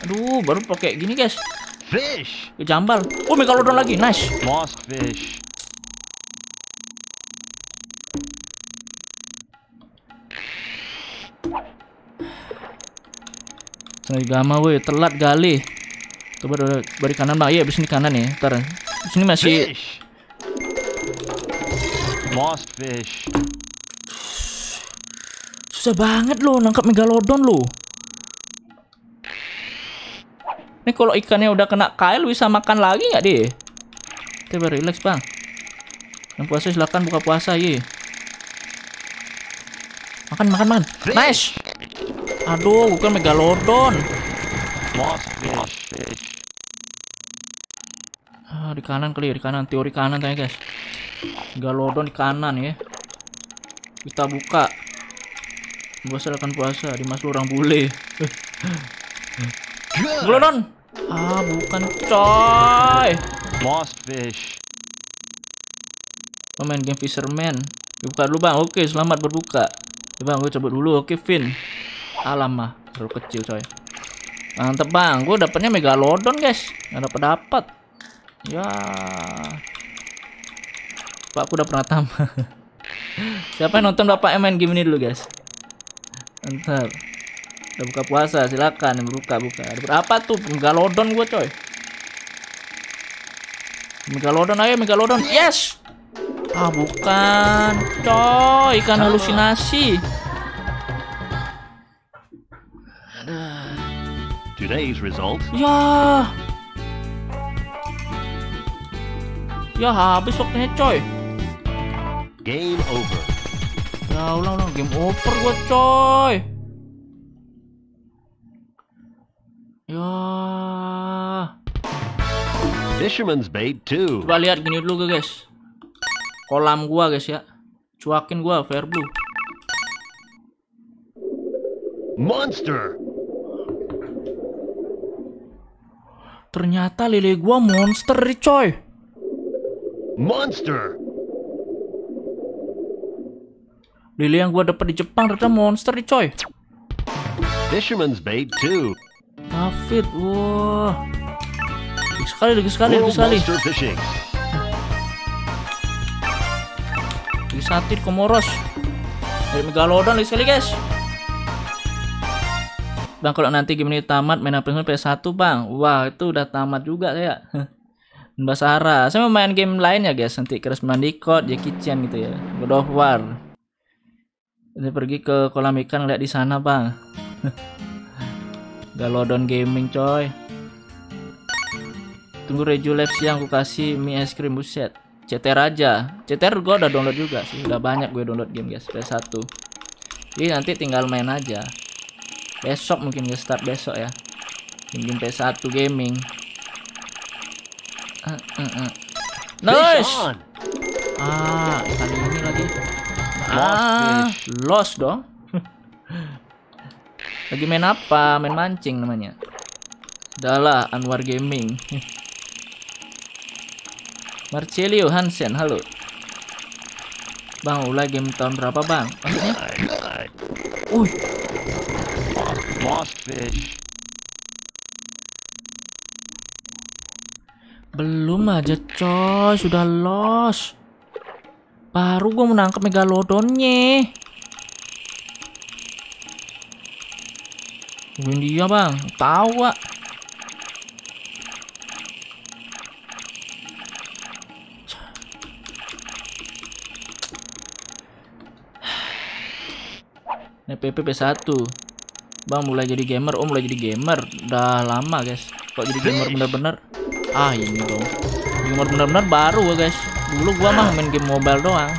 Aduh, baru pakai gini guys. Fish. Ke jambal. Oh megalodon lagi, nice. Lost fish. Setengah gama woi, telat gali. Coba baru, baru kanan bang. Iya, abis ini kanan ya. Ntar. Di sini masih Fish. Lost fish. susah banget loh nangkap megalodon loh. Ini kalau ikannya udah kena kail bisa makan lagi nggak deh? Coba relax bang. Yang puasa silakan buka puasa ye. Makan makan makan. Nice. Aduh, bukan megalodon. Ah, di kanan kali ya, di kanan. Teori kanan tanya guys. Galodon di kanan ya. Kita buka. Puasa akan puasa. Dimas lu orang bule. Good. Galodon. Ah, bukan coy. Lost fish. Oh, main game Fisherman. Buka dulu bang. Oke, selamat berbuka. Ya, bang, gue coba dulu. Oke, Vin. Alam mah, terlalu kecil coy. Mantep bang, gue dapetnya megalodon guys. Nggak dapet dapat. Ya. Pak, aku udah pernah tamat. Siapa yang nonton bapak main game ini dulu guys? Ntar. Udah buka puasa, silakan buka buka. Ada berapa tuh megalodon gue coy? Megalodon ayo megalodon. Yes. Ah bukan, coy ikan halusinasi. Today's result. Ya. Ya habis waktunya coy. Game over. Ya ulang ulang game over gua coy. Ya. Fisherman's bait 2. Coba lihat gini dulu guys. Kolam gua guys ya. Cuakin gua fair blue. Monster. Ternyata lele gua monster coy. Monster. Lele yang gua dapet di Jepang ternyata monster coy. Fisherman's bait 2. David, wah. Lagi sekali, lagi sekali, lagi sekali. Lagi satir Komoros. Dari Megalodon lagi sekali guys. Bang kalau nanti game ini tamat main apa PS1 bang? Wah itu udah tamat juga saya Basara Saya mau main game lain ya guys. Nanti Crash Bandicoot, Jackie Chan gitu ya. God of War. Saya pergi ke kolam ikan lihat di sana bang. Galodon Gaming coy. Tunggu Reju Lab siang aku kasih mie es krim buset. CTR aja. CTR gue udah download juga sih. Udah banyak gue download game guys. PS1 Jadi nanti tinggal main aja Besok mungkin gue start besok ya Game, -game PS1 gaming ah, ah. Fish Nice. Ah kali ini lagi Ah. Lost dong Lagi main apa? Main mancing namanya Udahlah Anwar Gaming Marcelio Hansen halo Bang ulah game tahun berapa bang? Maksudnya? Uy Lost fish. Belum aja coy, sudah lost. Baru gua menangkap megalodonnya. Tungguin dia bang, tahu. Ini PP P1 Bang mulai jadi gamer, oh mulai jadi gamer. Udah lama guys. Kok jadi gamer bener-bener? Ah ini dong. Gamer bener-bener baru gua guys. Dulu gua mah main game mobile doang.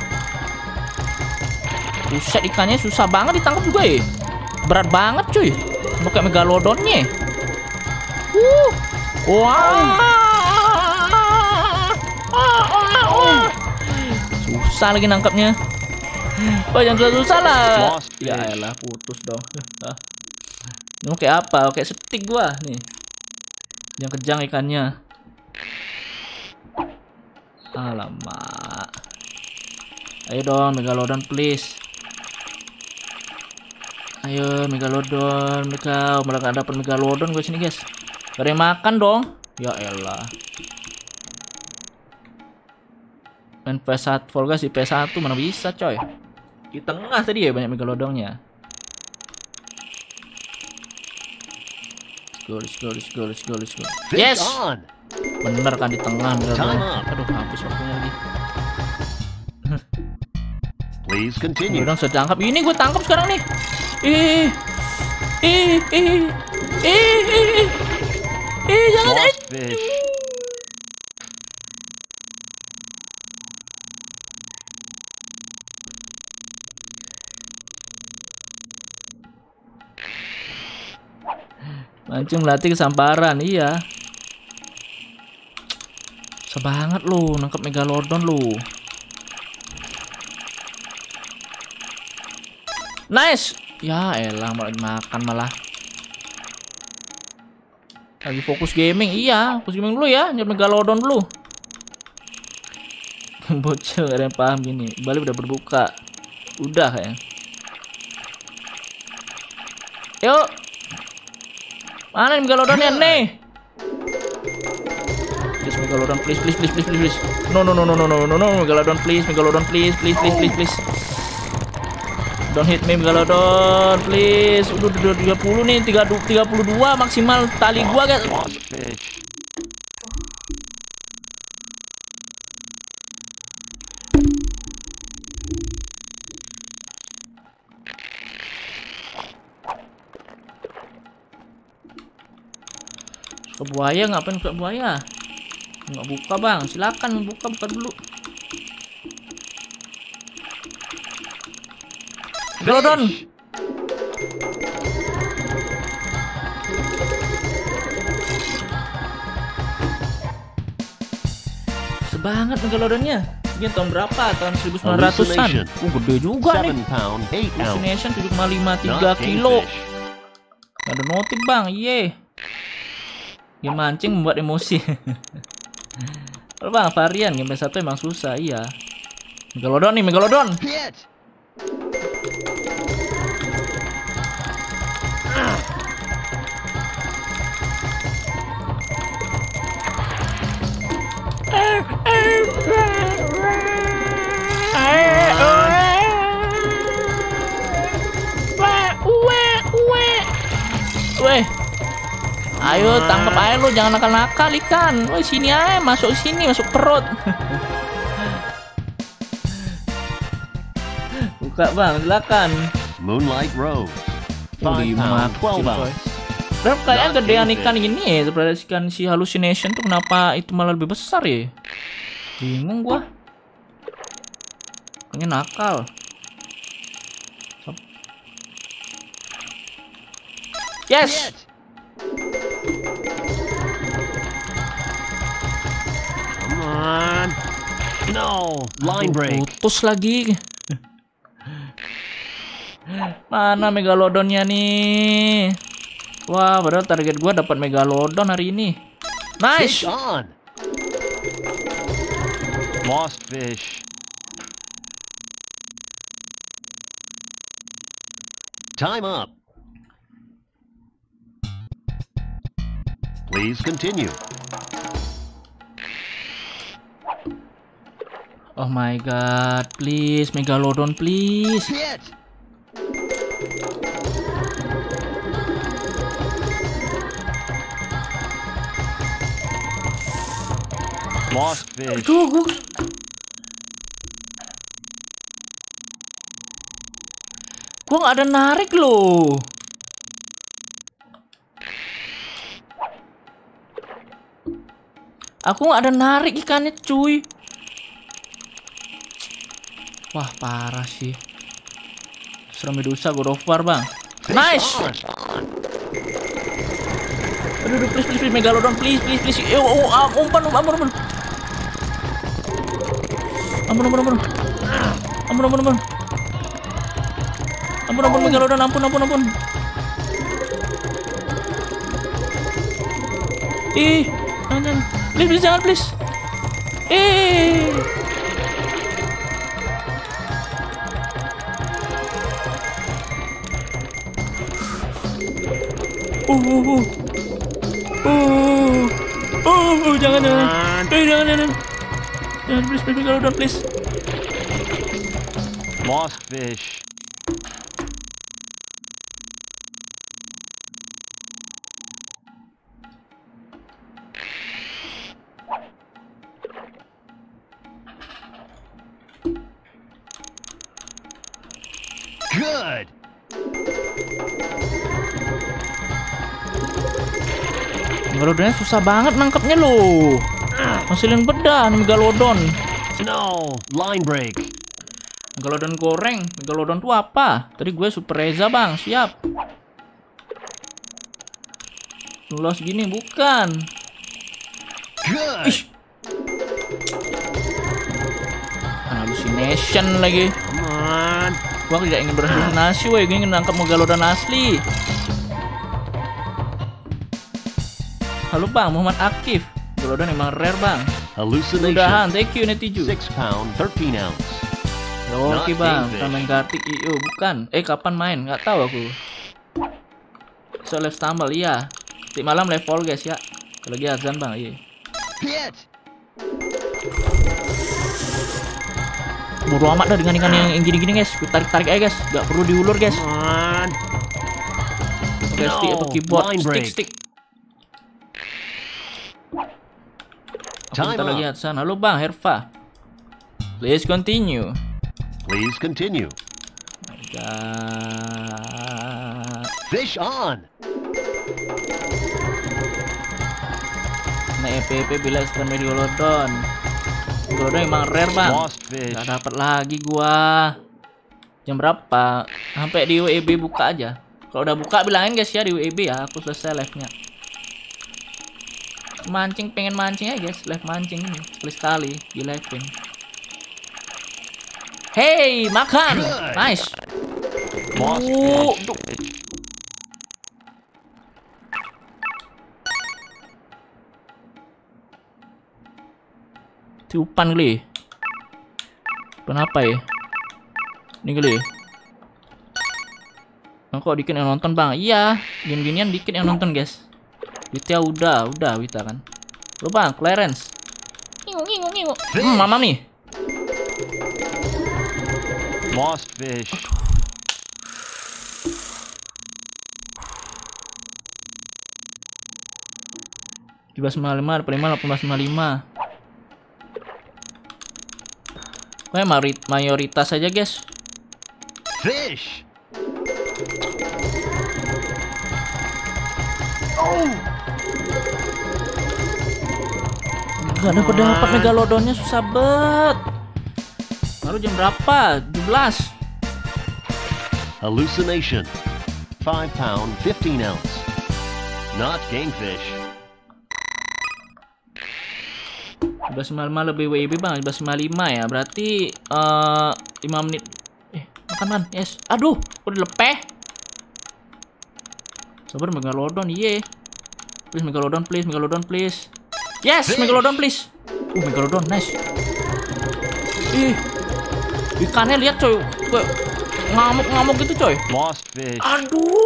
Buset ikannya susah banget ditangkap juga ya Berat banget cuy. Pakai megalodonnya. Uh. Wah. Susah lagi nangkapnya. Wah jangan susah-susah lah. Ya elah putus dong Ini kayak apa? Kayak stick gua nih. Yang kejang ikannya. Alamak. Ayo dong Megalodon please. Ayo Megalodon Mereka. Malah gak dapet Megalodon gue sini guys. Gak makan dong. Ya elah. Main PS1 Fall Guys di PS1 mana bisa coy? Di tengah tadi ya banyak Megalodonnya go, let's go, let's go, let's go, let's go. Yes! Bener kan di tengah bener. Aduh habis waktunya lagi. Please continue. dong sudah tangkap. Ini gue tangkap sekarang nih. Ih. Ih, ih. Ih, ih. Ih, jangan eh. Mancing melatih kesamparan, iya. Sebanget lu nangkep megalodon lu. Nice. Ya elah malah makan malah. Lagi fokus gaming, iya, fokus gaming dulu ya, nyari megalodon dulu. Bocil ada yang paham gini. Bali udah berbuka. Udah ya. Yuk. Mana nih megalodonnya nih? Please megalodon please please please please please please. No no no no no no no no megalodon please megalodon please please please please please. Don't hit me megalodon please. Udah udah 30 nih 30 32 maksimal tali gua guys. Suka buaya ngapain suka buaya? Nggak buka bang, silakan buka buka dulu. Fish. Sebanget megalodonnya. Ini tahun berapa? Tahun 1900-an. Hallucination. Uh, gede juga nih. 7 pound 8 ounce. Hallucination 7,53 Not kilo. Gak ada notif bang, iye. Game mancing membuat emosi. Bang varian game PS1 emang susah, iya. Megalodon nih, Megalodon. Ayo tangkap air lu, jangan nakal-nakal ikan. Woi sini aja, masuk sini, masuk perut. Buka bang, silakan. Moonlight Rose. 5 lima pound kecil, 12 coy. ounce. Berapa kalian gedean ikan gini ya daripada ikan si hallucination tuh kenapa itu malah lebih besar ya? Bingung gua. Ini nakal. Sop. Yes. Come on. No. Line break. Putus lagi. Mana megalodonnya nih? Wah, padahal target gua dapat megalodon hari ini. Nice. Fish on. Lost fish. Time up. Please continue. Oh my god, please megalodon please. Lost fish. Aduh, gua Gua ada narik loh. Aku nggak ada narik ikannya cuy. Wah parah sih. Serem medusa God of War bang. Nice. Aduh, aduh, please, please, please, megalodon, please, please, please. Eh, oh, ah, umpan, umpan, ampun, ampun. Ampun, ampun, ampun. Ampun, ampun, ampun. Ampun, megalodon, ampun, ampun, ampun. Ih, jangan. Please, please, jangan, please. Eh. Uh, uh, uh. Oh, oh, oh, jangan, jangan. Eh, jangan, jangan. Jangan, please, please, megalodon, please. Lost fish. Megalodonnya susah banget nangkepnya loh. Hasilin bedah nih megalodon. No. Line break. Megalodon goreng. Megalodon tuh apa? Tadi gue Super Reza bang, siap. Lulas gini bukan. Ih. Hallucination lagi. Gua tidak ingin berhalusinasi. Gue ingin nangkap megalodon asli. Halo bang, Muhammad Akif. Megalodon emang rare bang. Hallucination. Mudahan, thank you Netiju. 6 pound 13 ounce. Oke Not bang, main kartik IO bukan? Eh kapan main? Nggak tahu aku. So live tambal iya. Di malam level guys ya. Lagi azan bang, iya. Hit. Bodo amat dah dengan ikan yang, gini-gini guys. Gue tarik-tarik aja guys. Nggak perlu diulur guys. On. Pakai stick atau keyboard. line Aku Time bentar lagi up. azan. Halo bang, Herfa. Please continue. Please continue. God. Fish on. EPP bila extend Megalodon. Megalodon emang rare bang. Gak dapat lagi gua. Jam berapa? Sampai di WEB buka aja. Kalau udah buka bilangin guys ya di WEB ya, aku selesai live-nya. Mancing pengen mancing ya guys, live mancing ini sekali sekali di live-in. Hey, makan. Nice. Fish. Tiupan kali. Kenapa ya? Ini kali. Nah, kok dikit yang nonton bang? Iya, game-ginian dikit yang nonton guys. Wita udah, udah Wita kan. Lo bang, Clarence. Ngingu, ngingu, ngingu. Hmm, mama nih. Lost fish. Coba 95, 85, 18, 85. Pokoknya mari- mayoritas aja guys. Fish. Gak dapat dapat megalodonnya susah bet. Baru jam berapa? 17. Hallucination. 5 pound, 15 ounce. Not game fish. 11.55 lebih WIB bang 11.55 ya berarti eh 5 menit eh makan man yes aduh udah lepeh sabar megalodon iye please megalodon please megalodon please yes Fish. megalodon please uh megalodon nice ih ikannya lihat coy ngamuk-ngamuk gitu coy Lost fish. aduh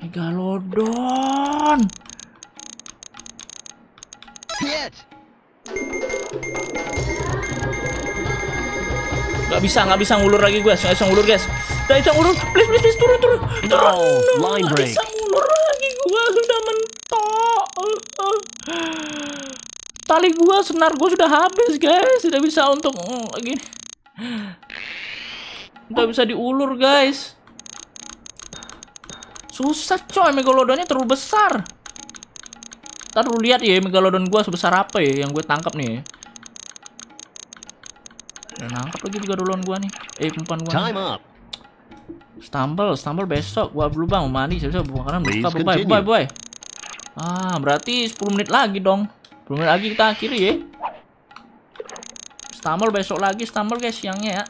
Megalodon. Gak bisa, nggak bisa ngulur lagi guys. Nggak bisa ngulur guys. Nggak bisa ngulur. Please, please, please turun, turun. No, turun. line nggak break. bisa ngulur lagi. Gua sudah mentok. Tali gua, senar gua sudah habis guys. Tidak bisa untuk mm, lagi. Nggak bisa diulur guys. Susah coy, megalodonnya terlalu besar. Ntar lu lihat ya megalodon gua sebesar apa ya yang gue tangkap nih. Nangkap lagi megalodon gua nih. Eh, umpan gua. nih. Time up. Stumble, stumble besok. Gua dulu bang, mau mandi. Siapa makanan buka, bye, continue. bye, bye. Ah, berarti 10 menit lagi dong. 10 menit lagi kita akhiri ya. Stumble besok lagi, stumble guys siangnya ya.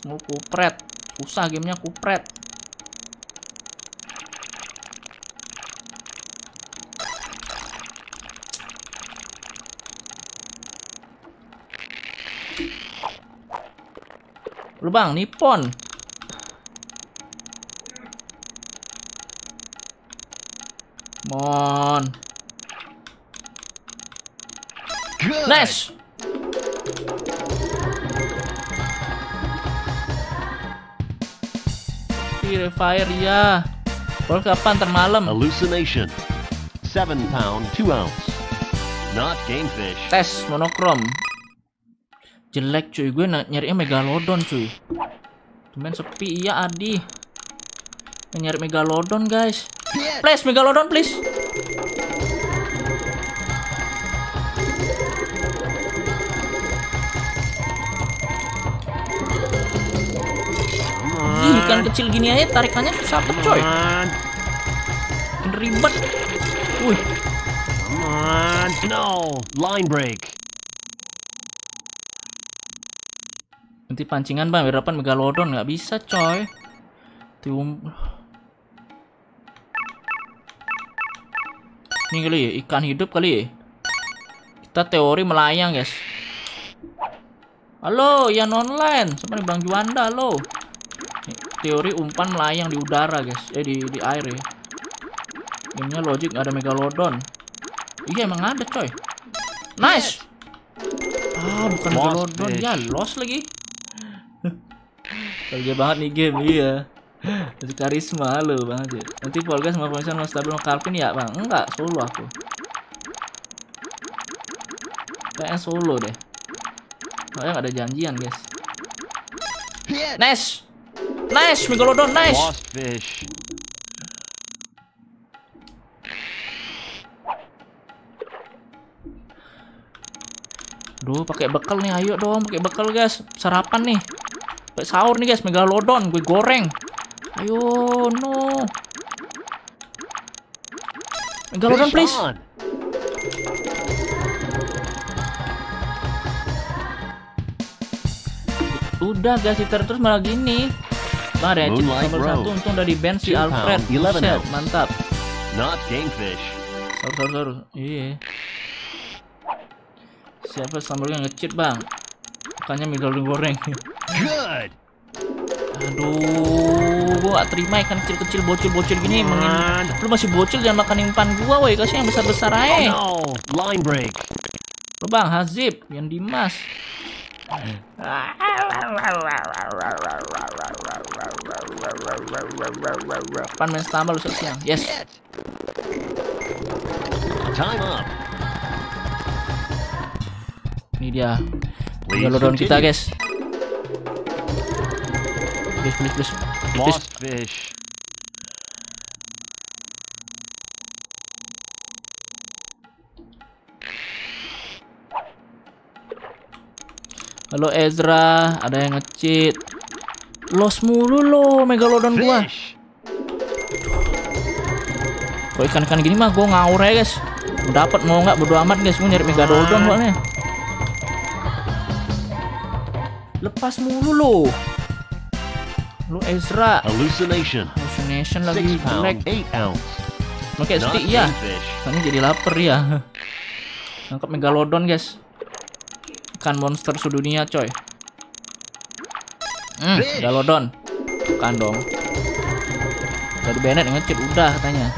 Semua kupret. Susah gamenya kupret. Lu bang, Nippon. Mon. Good. Nice. Purifier ya. Kalau kapan termalam? Hallucination. 7 pound, 2 ounce. Not game fish. Tes monokrom. Jelek cuy, gue nyarinya megalodon cuy. Temen sepi iya Adi. Nyari megalodon guys. Please megalodon please. Ih, ikan kecil gini aja tarikannya susah apa coy. Ribet. Wih, Come on. No. Line break. Nanti pancingan bang, biar dapat megalodon nggak bisa coy. Tium. Ini kali ya, ikan hidup kali ya. Kita teori melayang guys. Halo, Yan online. Siapa nih Bang Juanda? Halo. Nih, Teori umpan melayang di udara guys. Eh di di air ya. Gamenya logik ada megalodon. Iya emang ada coy. Nice. Ah bukan megalodon ya lost lagi. Kerja banget nih game iya. Masih karisma lo bang aja. Nanti Polgas sama Polgas sama stabil sama Calvin ya bang? Enggak solo aku. Kayaknya solo deh. Soalnya nggak ada janjian, guys. Nice. Nice, Megalodon, nice. Lost fish. Duh, pakai bekal nih. Ayo dong, pakai bekal, guys. Sarapan nih. Pakai sahur nih, guys. Megalodon, gue goreng. Ayo, no. Megalodon, please. Udah, guys. Kita terus malah gini. Bang, ada chip nomor satu. Untung udah di band si Alfred. pound, 11 Buset, ounce. mantap. Not game fish. Sahur, sahur, sahur. Iya. Siapa sambalnya ngecit, bang? Bukannya Megalodon goreng. Good. Aduh, gua gak terima ikan kecil-kecil bocil-bocil gini. Mengin... Lu masih bocil jangan makan impan gua, woi. Kasih yang besar-besar Oh aja. no. Line break. Lu bang, Hazib, yang Dimas. Pan main stumble lu siang. Yes. Time up. Ini dia. Megalodon kita, guys. Please, please, please. Please. Lost fish. Halo Ezra, ada yang nge-cheat. Los mulu lo Megalodon gua. Kalau ikan-ikan gini mah gua ngawur ya, guys. Dapat mau nggak bodo amat, guys. Gua nyari Megalodon soalnya. Lepas mulu lo. Lu Ezra, Hallucination. hallucination lagi eight ounce. Oke, stick fish. Soalnya jadi lapar ya. Nangkep megalodon, guys. Ikan monster sedunia, coy. Hmm, megalodon. Bukan dong. Bennett ngecit udah katanya.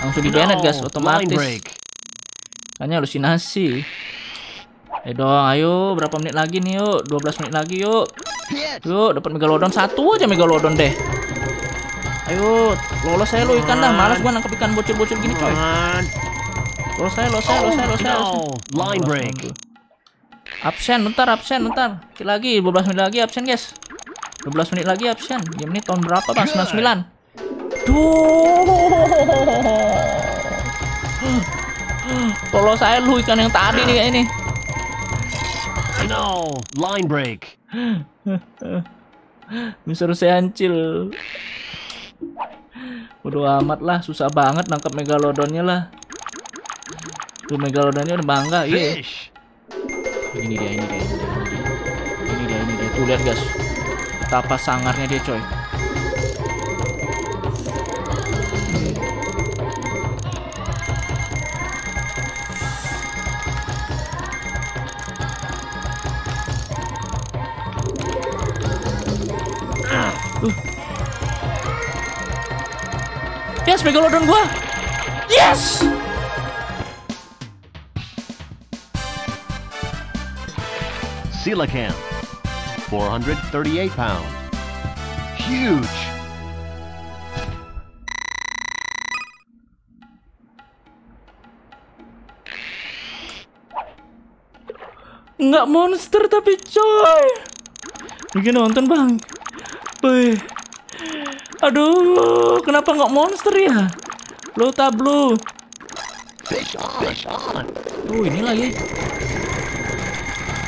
Langsung di Bennett, guys, otomatis. Hanya halusinasi. Ayo dong, ayo berapa menit lagi nih yuk? 12 menit lagi yuk. Yuk, dapat megalodon satu aja megalodon deh. Ayo, lolos saya lu ikan dah. Malas gua nangkep ikan bocil-bocil gini, coy. Lolos saya, lolos saya, lolos saya, lolos saya. Oh. Line break. Absen, bentar, absen, bentar. Dikit lagi, 12 menit lagi absen, guys. 12 menit lagi absen. Dia menit tahun berapa, Bang? 99. Duh. Lolos saya lu ikan yang tadi nih kayak ini. No. Line break. Mister Seancil. Bodo amat lah, susah banget nangkep megalodonnya lah. Tuh megalodonnya udah bangga, iya. Fish. Ini dia, ini dia, ini dia, ini dia. Ini dia, ini dia. Tuh lihat guys. Betapa sangarnya dia, coy. Yes, megalodon gua. Yes! Coelacanth. 438 pound. Huge. Nggak monster tapi coy. Bikin nonton bang. Wih. Aduh, kenapa nggak monster ya? Blue. Fish on. Tuh ini lagi.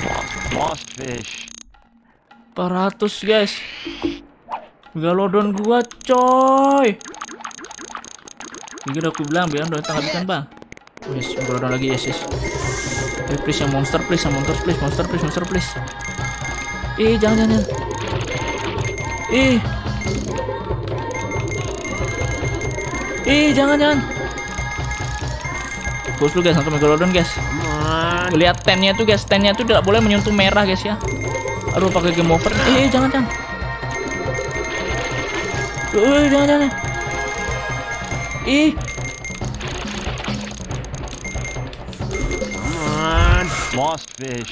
Lost, lost fish. 400 guys. Megalodon gua coy. Ini udah aku bilang biar udah tangkap ikan bang. Yes, megalodon lagi yes yes. Eh, please yang monster please yang monster please monster please monster please. Eh jangan jangan. jangan. Eh. Eh jangan jangan. Push dulu guys nangkap megalodon guys. Lihat tennya tuh guys, tennya tuh tidak boleh menyentuh merah guys ya. Aduh pakai game over. Eh jangan jangan. Eh jangan jangan. Ih, Come on. Lost fish.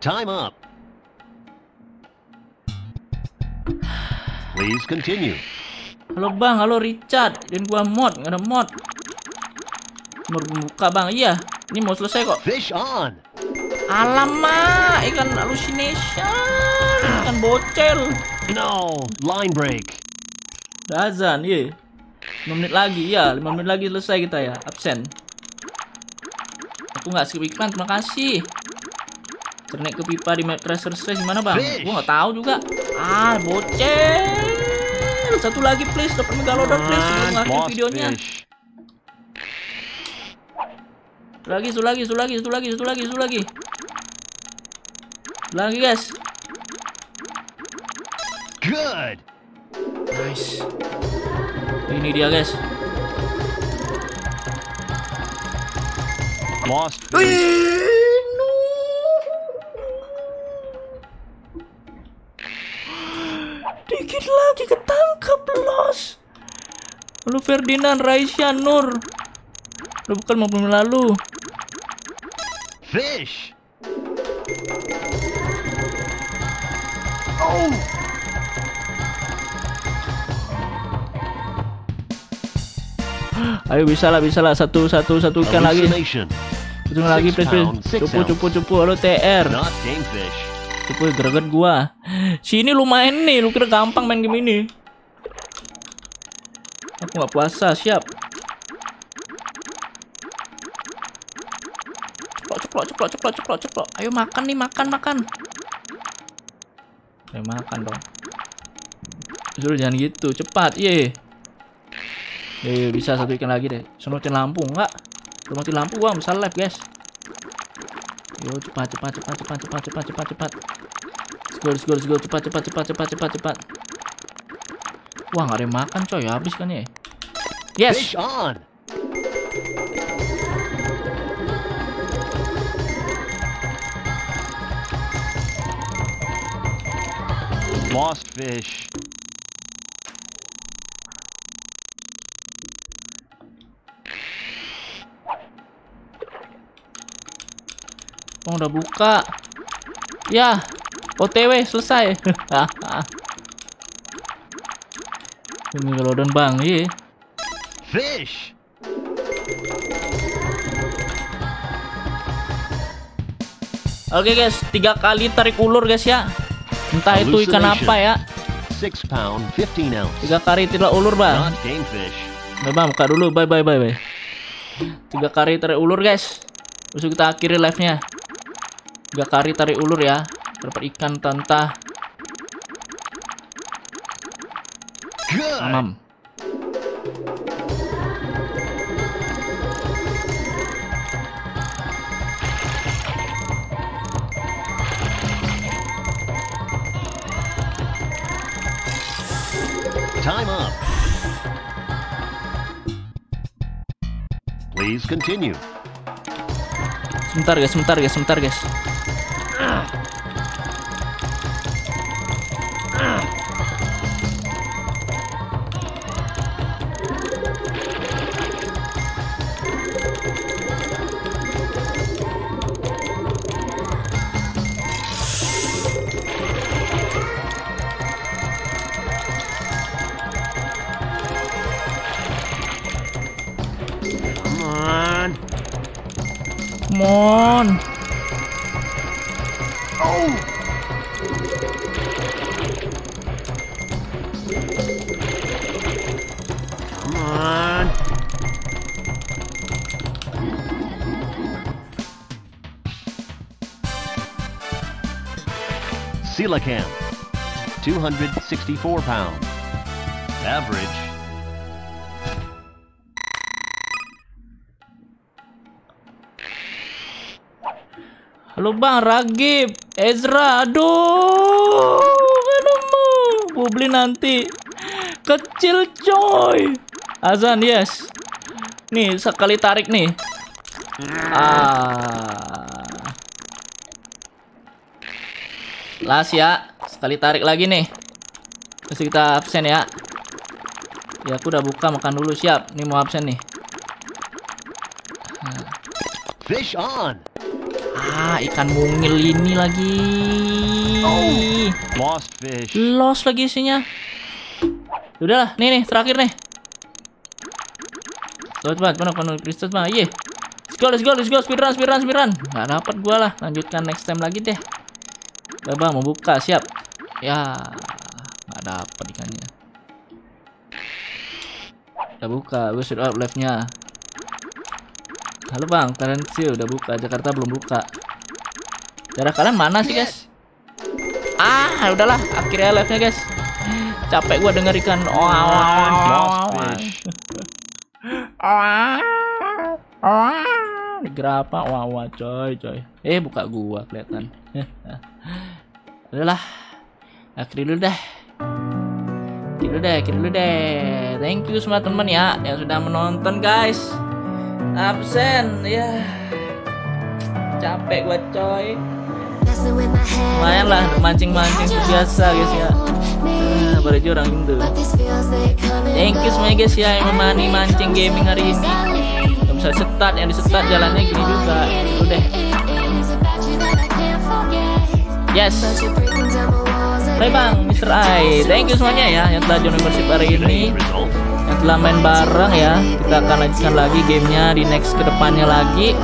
Time up. Please continue. Halo bang, halo Richard. Dan gua mod, nggak ada mod. Baru buka bang, iya. Ini mau selesai kok. Fish on. Alamak, ikan hallucination, ikan bocel. No. Line break. Udah azan, iya. 5 menit lagi, ya. 5 menit lagi selesai kita ya, absen. Aku nggak skip iklan, terima kasih. Cernek ke pipa di map Treasure Space gimana bang? Fish. Gua nggak tahu juga. Ah, bocel. Satu lagi please, dapat megalodon please. Sebelum ngakhir videonya. fish. Satu lagi, satu lagi, satu lagi, satu lagi, satu lagi, satu lagi. Satu lagi guys. Good. Nice. Ini dia guys. Lost fish. Lalu Ferdinand Raisya Nur. Udah bukan 50 menit lalu. Fish. Ayo bisa lah, bisa lah. Satu, satu, satu ikan lagi. Satu lagi, please, please. Cupu, cupu, cupu. Halo TR. Cupu greget gua. Sini lumayan nih. Lu kira gampang main game ini. Nggak puasa, siap. Ceplok, ceplok, ceplok, ceplok, ceplok, ceplok. Ayo makan nih, makan, makan. Ayo makan dong. Suruh jangan gitu, cepat, ye. Ye, bisa satu ikan lagi deh. Senutin lampu, enggak? Mati lampu, gua bisa live, guys. Yo, cepat, cepat, cepat, cepat, cepat, cepat, cepat, cepat. Let's go, let's go, let's go. Cepat, cepat, cepat, cepat, cepat, cepat. Wah, nggak ada yang makan, coy. Habis kan ya? Yes. Fish on. Lost fish. Oh, udah buka. Ya. OTW selesai. Ini Megalodon bang, iya. Fish. Oke guys, tiga kali tarik ulur guys ya. Entah itu ikan apa ya. Six pound, 15 ounce. Tiga kali tarik ulur bang. Bang, buka dulu. Bye bye bye bye. Tiga kali tarik ulur guys. Terus kita akhiri live-nya. Tiga kali tarik ulur ya. Dapat ikan tantah. Good. Time up. Please continue. Sebentar guys, sebentar guys, sebentar guys. 264 pounds. Average. Halo Bang Ragib, Ezra, aduh, nemu, gue beli nanti. Kecil coy. Azan yes. Nih sekali tarik nih. Ah. Las ya, sekali tarik lagi nih. Terus kita absen ya. Ya aku udah buka makan dulu siap. Nih mau absen nih. Fish on. Ah, ikan mungil ini lagi. Lost fish. Lost lagi isinya. Udah lah, nih nih terakhir nih. Cepat banget, mana penuh kristal mah, iya. Let's go, let's go, let's go, speedrun, speedrun, speedrun. Nggak dapat gua lah, lanjutkan next time lagi deh. Udah bang, mau buka, siap. Ya, dapat ikannya. Udah buka, gue sudah out live-nya. Halo bang, sih udah buka, Jakarta belum buka. Daerah kalian mana sih guys? Ah, udahlah, akhirnya live-nya guys. Capek gua denger ikan. Oh, Lost fish. Gerapa, wah wah coy coy. Eh buka gua kelihatan. Udahlah. Akhir dulu dah. Dulu deh, akhir dulu deh. Thank you semua teman ya yang sudah menonton guys. Absen ya. Capek gua coy. Lumayan lah mancing-mancing biasa guys ya. Ah, baru aja orang Indo. Thank you semuanya guys ya yang memani mancing gaming hari ini. Gak bisa setat, yang disetat jalannya gini juga. Udah. Yes. Hai bang, Mr. I. Thank you semuanya ya yang telah join membership hari ini. Yang telah main bareng ya. Kita akan lanjutkan lagi gamenya di next ke depannya lagi.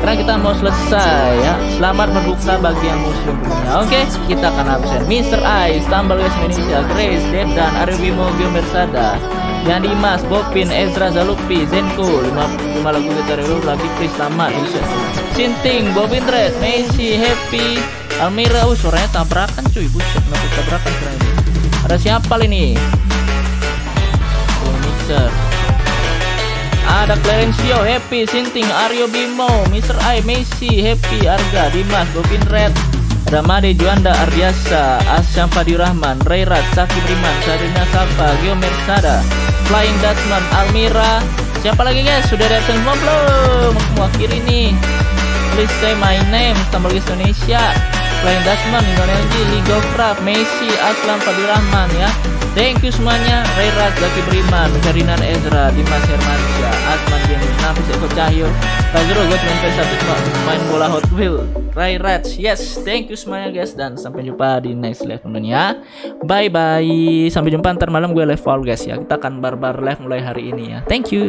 Karena kita mau selesai ya. Selamat berbuka bagi yang muslim dunia. Oke, kita akan absen. Mr. I, Stumble West Indonesia, Grace, Dedan, Aryo Bimo, Gio Mersada, Yan Dimas, Bopin, Ezra Zalupi, Zenko, 5, 5 lagu dulu lagi Chris Tamat, Sinting, Bobin Red, Messi, Happy, Almira, uh suaranya tabrakan cuy, buset, kenapa tabrakan ini? Ada siapa ini? Oh, mixer. Ada Clarencio, Happy, Sinting, Aryo Bimo, Mr. I, Messi, Happy, Arga, Dimas, Bobin Red, Ramade Juanda Ardiasa, Asyam Fadirahman, Rayrat, Saki Briman, Sarina Sapa, Gio Mersada, Flying Dutchman, Almira. Siapa lagi guys? Sudah datang semua belum? Mau akhiri nih. Please say my name, Tambal Guys Indonesia, Flying Dutchman, Indonesia, League of Craft, Messi, Aslam Fadirahman ya. Thank you semuanya. Rayrat, Zaki Beriman, Ferdinand Ezra, Dimas Hermansyah, Asman Gaming, Nafis Eko Cahyo Fazrul, gue cuma main bola Hot Wheel Rayrat, yes Thank you semuanya guys Dan sampai jumpa di next live ya Bye bye Sampai jumpa ntar malam gue live guys ya. Kita akan barbar live mulai hari ini ya. Thank you